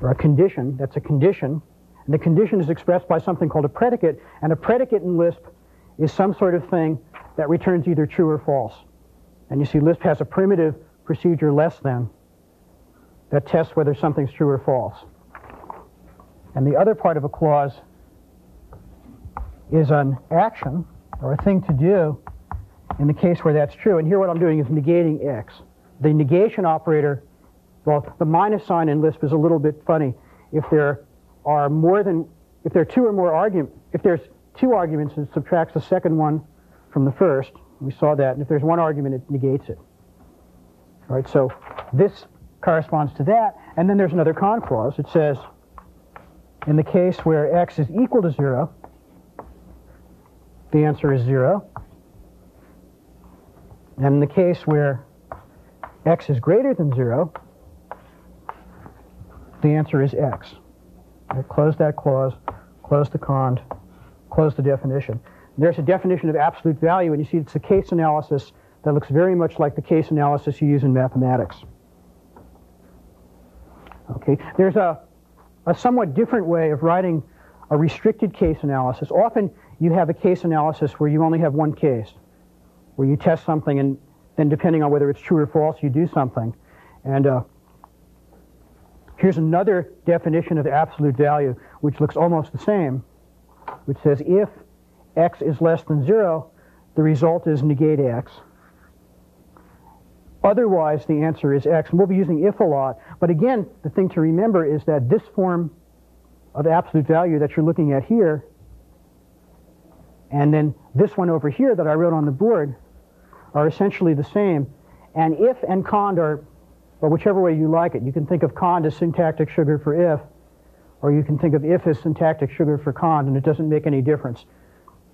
Speaker 1: or a condition. That's a condition. And the condition is expressed by something called a predicate. And a predicate in Lisp is some sort of thing that returns either true or false. And you see Lisp has a primitive procedure less than that tests whether something's true or false. And the other part of a clause is an action or a thing to do in the case where that's true. And here what I'm doing is negating x. The negation operator well, the minus sign in Lisp is a little bit funny. If there are more than, if there are two or more arguments, if there's two arguments, it subtracts the second one from the first. We saw that. And if there's one argument, it negates it. All right, so this corresponds to that. And then there's another cond clause. It says, in the case where x is equal to 0, the answer is 0. And in the case where x is greater than 0, the answer is X. Close that clause, close the cond, close the definition. There's a definition of absolute value, and you see it's a case analysis that looks very much like the case analysis you use in mathematics. Okay, there's a, a somewhat different way of writing a restricted case analysis. Often you have a case analysis where you only have one case, where you test something and then depending on whether it's true or false, you do something. And uh, Here's another definition of absolute value, which looks almost the same, which says if x is less than 0, the result is negate x. Otherwise, the answer is x. And we'll be using if a lot. But again, the thing to remember is that this form of absolute value that you're looking at here, and then this one over here that I wrote on the board, are essentially the same. And if and cond are or whichever way you like it. You can think of cond as syntactic sugar for if, or you can think of if as syntactic sugar for cond, and it doesn't make any difference.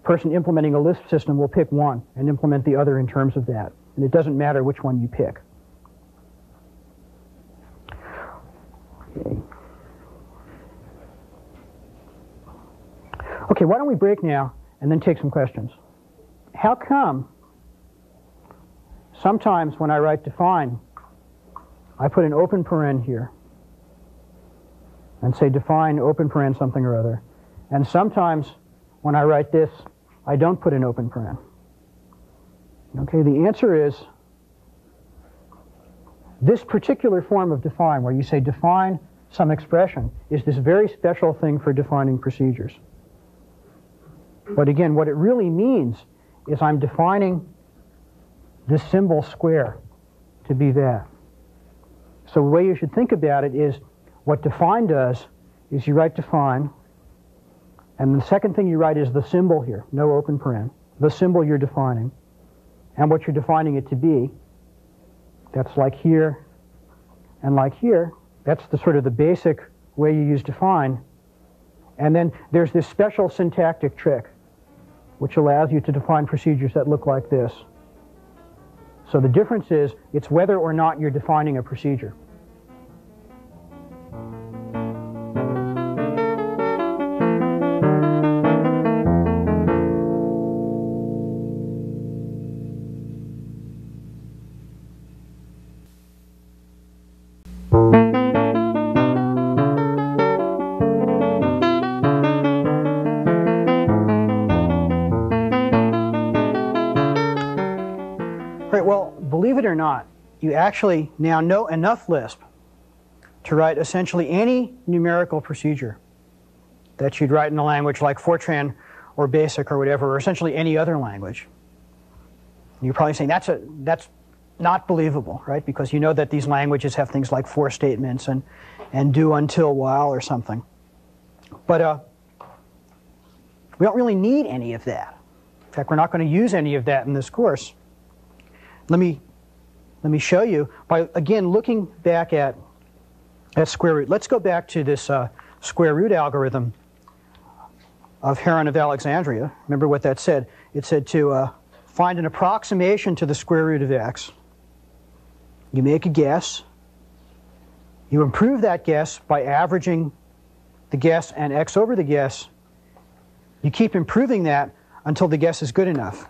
Speaker 1: Person implementing a Lisp system will pick one and implement the other in terms of that. And it doesn't matter which one you pick. Okay. Okay, why don't we break now and then take some questions? How come sometimes when I write define, I put an open paren here. and say define open paren something or other. And sometimes when I write this, I don't put an open paren. Okay, the answer is this particular form of define, where you say define some expression, is this very special thing for defining procedures. But again, what it really means is I'm defining this symbol square to be that. So the way you should think about it is what define does is you write define, and the second thing you write is the symbol here, no open paren, the symbol you're defining, and what you're defining it to be. That's like here and like here. That's the sort of the basic way you use define. And then there's this special syntactic trick which allows you to define procedures that look like this. So the difference is it's whether or not you're defining a procedure. Actually now know enough Lisp to write essentially any numerical procedure that you'd write in a language like Fortran or BASIC or whatever, or essentially any other language. You're probably saying that's, a, that's not believable, right? Because you know that these languages have things like for statements and, and do until while or something. But uh, we don't really need any of that. In fact, we're not going to use any of that in this course. Let me let me show you by, again, looking back at, at square root. Let's go back to this uh, square root algorithm of Heron of Alexandria. Remember what that said? It said to uh, find an approximation to the square root of x. You make a guess. You improve that guess by averaging the guess and x over the guess. You keep improving that until the guess is good enough.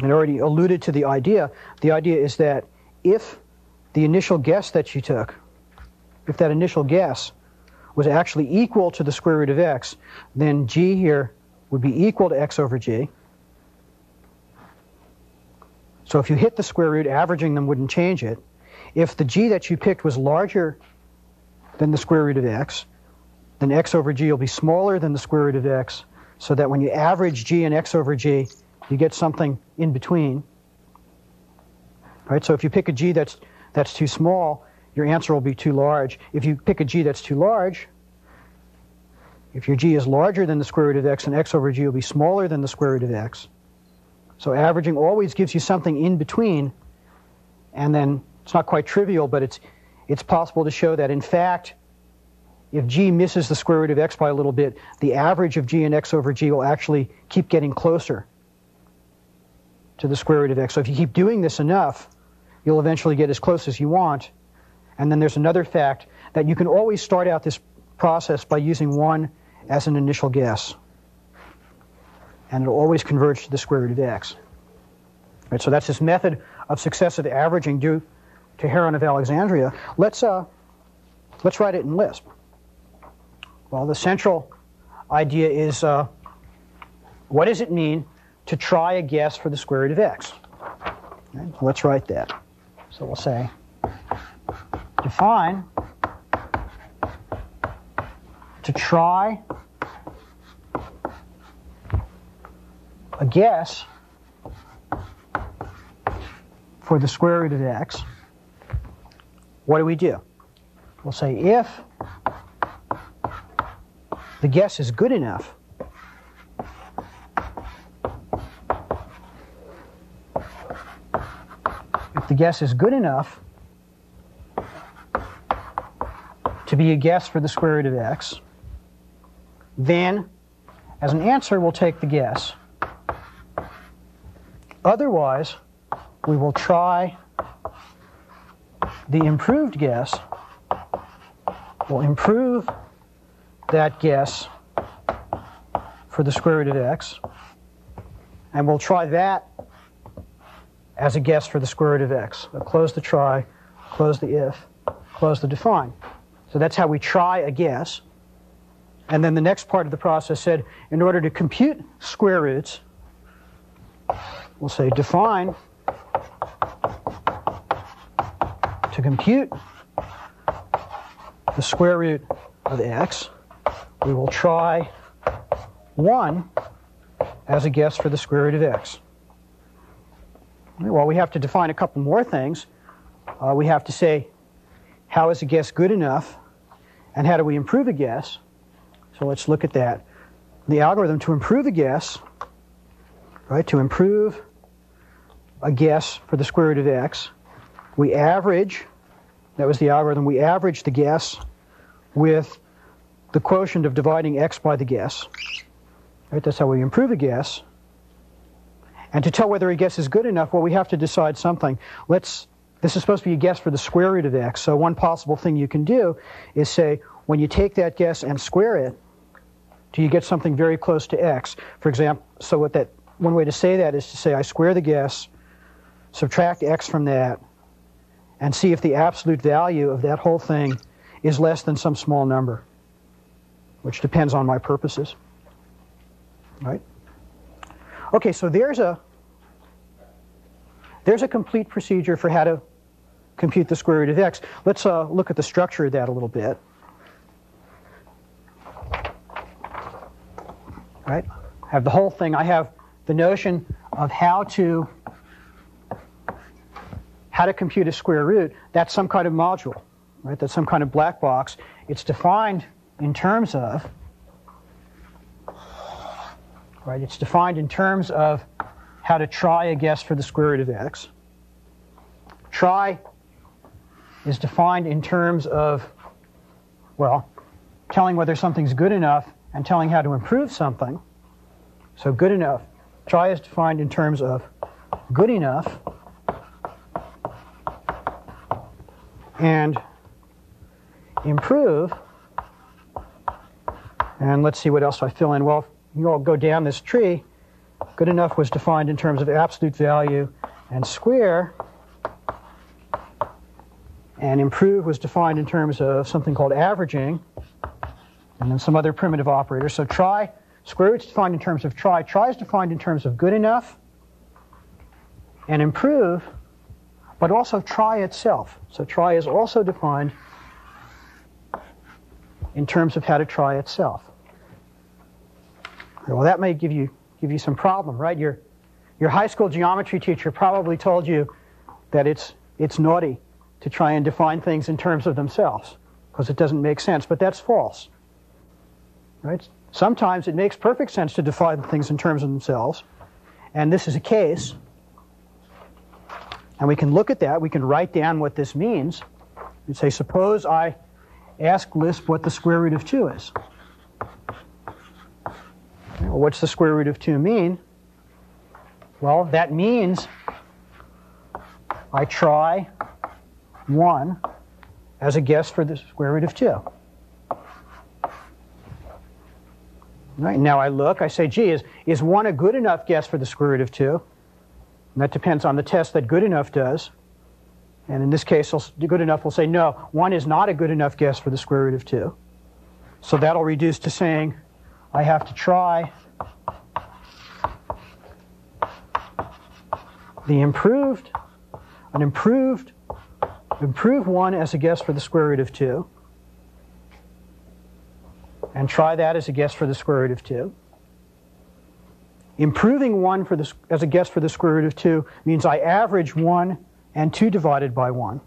Speaker 1: I already alluded to the idea. The idea is that if the initial guess that you took, if that initial guess was actually equal to the square root of x, then g here would be equal to x over g. So if you hit the square root, averaging them wouldn't change it. If the g that you picked was larger than the square root of x, then x over g will be smaller than the square root of x, so that when you average g and x over g, you get something in between. Right? So if you pick a g that's, that's too small, your answer will be too large. If you pick a g that's too large, if your g is larger than the square root of x, then x over g will be smaller than the square root of x. So averaging always gives you something in between, and then it's not quite trivial, but it's, it's possible to show that in fact, if g misses the square root of x by a little bit, the average of g and x over g will actually keep getting closer to the square root of x. So if you keep doing this enough, you'll eventually get as close as you want. And then there's another fact that you can always start out this process by using 1 as an initial guess. And it'll always converge to the square root of x. Right, so that's this method of successive averaging due to Heron of Alexandria. Let's, uh, let's write it in Lisp. Well, the central idea is uh, what does it mean to try a guess for the square root of x. Okay, let's write that. So we'll say define to try a guess for the square root of x. What do we do? We'll say if the guess is good enough guess is good enough to be a guess for the square root of x, then as an answer we'll take the guess. Otherwise, we will try the improved guess. We'll improve that guess for the square root of x, and we'll try that as a guess for the square root of x. Close the try, close the if, close the define. So that's how we try a guess. And then the next part of the process said, in order to compute square roots, we'll say define to compute the square root of x, we will try 1 as a guess for the square root of x. Well, we have to define a couple more things. Uh, we have to say, how is a guess good enough? And how do we improve a guess? So let's look at that. The algorithm to improve a guess, right, to improve a guess for the square root of x, we average, that was the algorithm, we average the guess with the quotient of dividing x by the guess. Right, that's how we improve a guess. And to tell whether a guess is good enough, well, we have to decide something. Let's, this is supposed to be a guess for the square root of x. So one possible thing you can do is say, when you take that guess and square it, do you get something very close to x? For example, so what that one way to say that is to say I square the guess, subtract x from that, and see if the absolute value of that whole thing is less than some small number, which depends on my purposes. Right? Okay, so there's a there's a complete procedure for how to compute the square root of x. Let's uh, look at the structure of that a little bit. Right? I have the whole thing. I have the notion of how to how to compute a square root. That's some kind of module, right? That's some kind of black box. It's defined in terms of right? It's defined in terms of how to try a guess for the square root of x. Try is defined in terms of, well, telling whether something's good enough and telling how to improve something. So good enough. Try is defined in terms of good enough and improve. And let's see what else I fill in. Well, you all go down this tree, good enough was defined in terms of absolute value and square, and improve was defined in terms of something called averaging, and then some other primitive operator. So try, square root is defined in terms of try. Try is defined in terms of good enough and improve, but also try itself. So try is also defined in terms of how to try itself. Well, that may give you give you some problem, right? Your your high school geometry teacher probably told you that it's it's naughty to try and define things in terms of themselves because it doesn't make sense, but that's false. Right? Sometimes it makes perfect sense to define things in terms of themselves, and this is a case. And we can look at that, we can write down what this means, and say, suppose I ask Lisp what the square root of 2 is. Well, what's the square root of 2 mean? Well, that means I try 1 as a guess for the square root of 2. Right, now I look, I say, gee, is, is 1 a good enough guess for the square root of 2? And that depends on the test that good enough does. And in this case, good enough will say, no, 1 is not a good enough guess for the square root of 2. So that'll reduce to saying I have to try the improved, an improved, improved 1 as a guess for the square root of 2, and try that as a guess for the square root of 2. Improving 1 for the, as a guess for the square root of 2 means I average 1 and 2 divided by 1.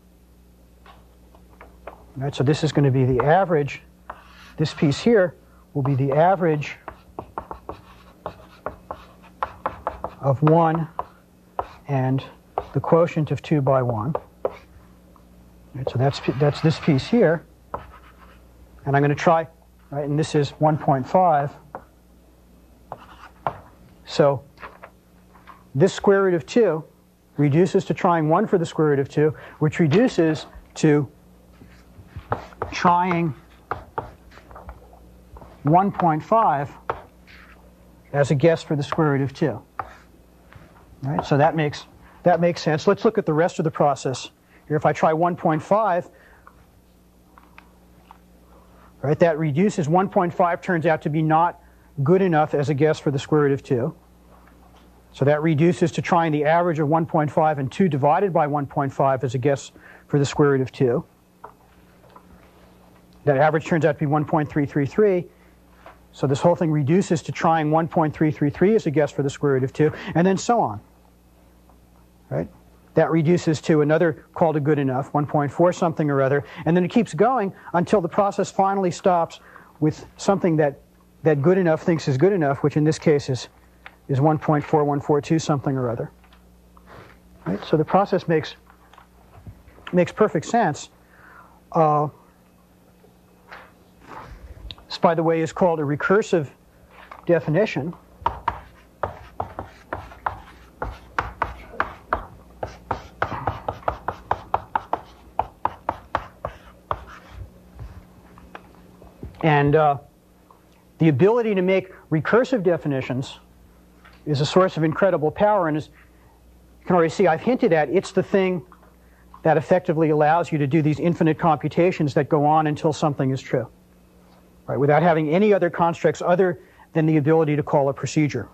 Speaker 1: All right, so this is going to be the average. This piece here will be the average of 1 and the quotient of 2 by 1. Right, so that's, that's this piece here. And I'm going to try, right, and this is 1.5. So this square root of 2 reduces to trying 1 for the square root of 2, which reduces to trying 1.5 as a guess for the square root of 2. Right? So that makes, that makes sense. Let's look at the rest of the process. Here, if I try 1.5, Right? That reduces 1.5 turns out to be not good enough as a guess for the square root of 2. So that reduces to trying the average of 1.5 and 2 divided by 1.5 as a guess for the square root of 2. That average turns out to be 1.333. So this whole thing reduces to trying 1.333 as a guess for the square root of 2, and then so on. Right? That reduces to another called a good enough, 1.4 something or other, and then it keeps going until the process finally stops with something that, that good enough thinks is good enough, which in this case is, is 1.4142 something or other. Right? So the process makes, makes perfect sense. Uh, this, by the way, is called a recursive definition. And uh, the ability to make recursive definitions is a source of incredible power. And as you can already see, I've hinted at it's the thing that effectively allows you to do these infinite computations that go on until something is true right, without having any other constructs other than the ability to call a procedure.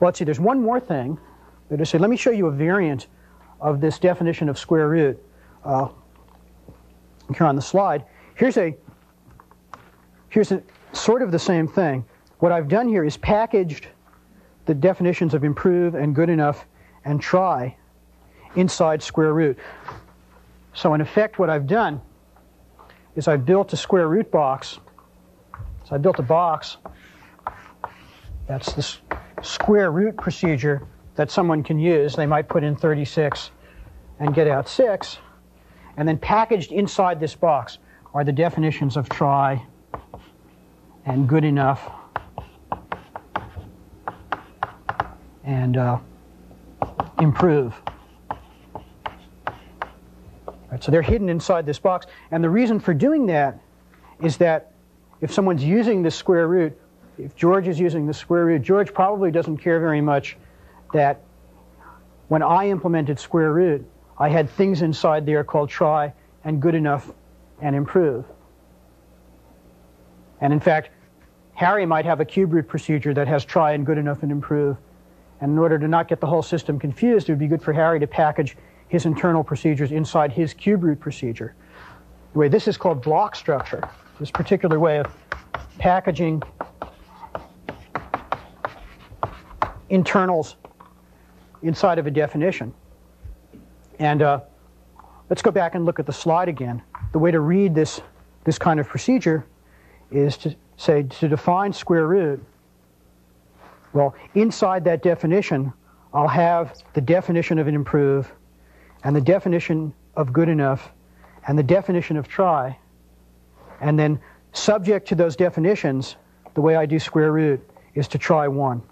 Speaker 1: Well, let's see, there's one more thing that I said. Let me show you a variant of this definition of square root uh, here on the slide. Here's a here's a sort of the same thing. What I've done here is packaged the definitions of improve and good enough and try inside square root. So in effect, what I've done is I built a square root box. So I built a box. That's the square root procedure that someone can use. They might put in 36 and get out 6. And then packaged inside this box are the definitions of try and good enough and uh, improve. So they're hidden inside this box. And the reason for doing that is that if someone's using the square root, if George is using the square root, George probably doesn't care very much that when I implemented square root, I had things inside there called try and good enough and improve. And in fact, Harry might have a cube root procedure that has try and good enough and improve. And in order to not get the whole system confused, it would be good for Harry to package his internal procedures inside his cube root procedure. The way this is called block structure, this particular way of packaging internals inside of a definition. And uh, let's go back and look at the slide again. The way to read this, this kind of procedure is to say to define square root. Well, inside that definition, I'll have the definition of an improve and the definition of good enough and the definition of try. And then, subject to those definitions, the way I do square root is to try 1.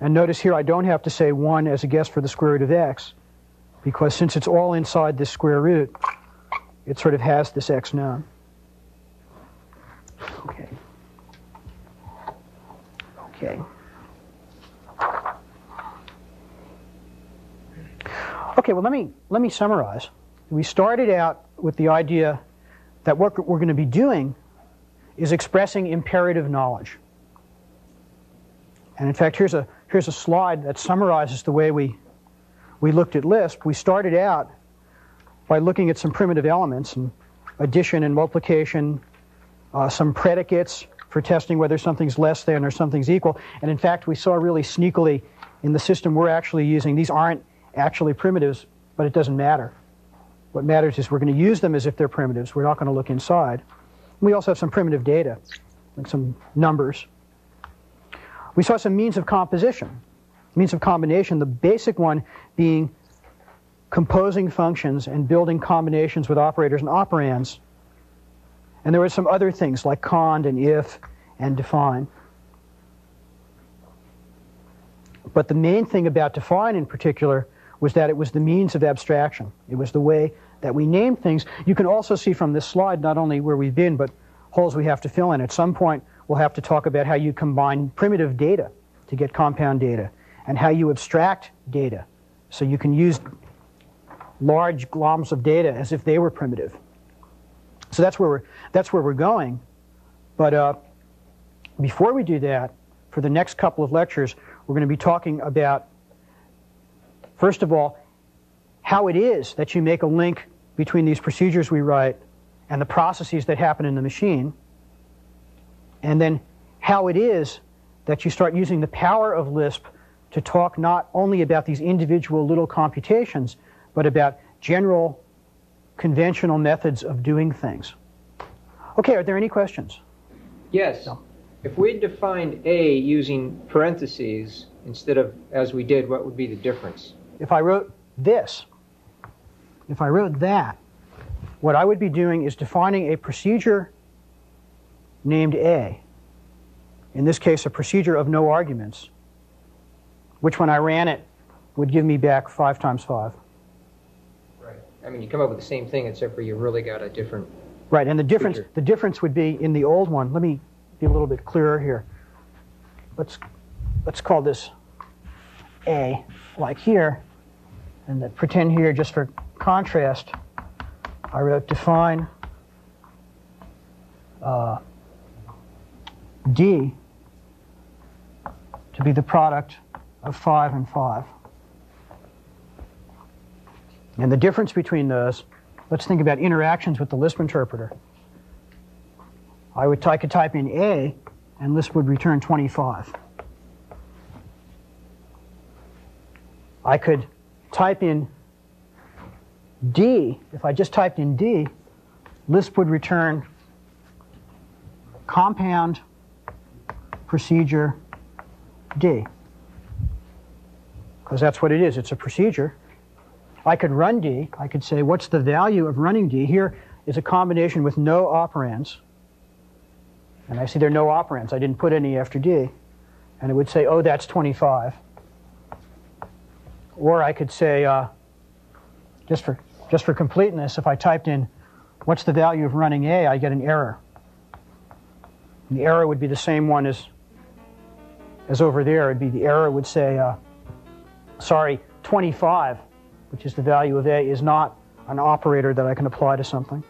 Speaker 1: And notice here I don't have to say 1 as a guess for the square root of x, because since it's all inside this square root, it sort of has this x known. Okay. Okay. Okay, well, let me, let me summarize. We started out with the idea that what we're going to be doing is expressing imperative knowledge. And in fact, here's a, here's a slide that summarizes the way we, we looked at Lisp. We started out by looking at some primitive elements and addition and multiplication, uh, some predicates for testing whether something's less than or something's equal. And in fact, we saw really sneakily in the system we're actually using, these aren't actually primitives, but it doesn't matter. What matters is we're going to use them as if they're primitives. We're not going to look inside. We also have some primitive data, like some numbers. We saw some means of composition, means of combination, the basic one being composing functions and building combinations with operators and operands. And there were some other things like cond and if and define. But the main thing about define in particular was that it was the means of abstraction. It was the way that we named things. You can also see from this slide not only where we've been, but holes we have to fill in. At some point, we'll have to talk about how you combine primitive data to get compound data, and how you abstract data. So you can use large globs of data as if they were primitive. So that's where we're, that's where we're going. But uh, before we do that, for the next couple of lectures, we're going to be talking about, first of all, how it is that you make a link between these procedures we write and the processes that happen in the machine, and then how it is that you start using the power of Lisp to talk not only about these individual little computations, but about general conventional methods of doing things. Okay, are there any questions?
Speaker 2: Yes. If we defined A using parentheses instead of as we did, what would be the difference?
Speaker 1: If I wrote this, if I wrote that, what I would be doing is defining a procedure named A, in this case a procedure of no arguments, which when I ran it would give me back 5 times 5.
Speaker 2: Right. I mean, you come up with the same thing except for you really got a different.
Speaker 1: Right, and the difference
Speaker 2: Feature.
Speaker 1: the difference would be in the old one. Let me be a little bit clearer here. Let's let's call this A, like here, and pretend here just for contrast. I wrote define uh, D to be the product of 5 and 5. And the difference between those, let's think about interactions with the Lisp interpreter. I, would, I could type in A, and Lisp would return 25. I could type in D, if I just typed in D, Lisp would return compound procedure D. Because that's what it is, it's a procedure. I could run D. I could say, what's the value of running D? Here is a combination with no operands. And I see there are no operands. I didn't put any after D. And it would say, oh, that's 25. Or I could say, uh, just, for, just for completeness, if I typed in, what's the value of running A, I get an error. And the error would be the same one as, as over there. It'd be the error would say, uh, sorry, 25 which is the value of A, is not an operator that I can apply to something.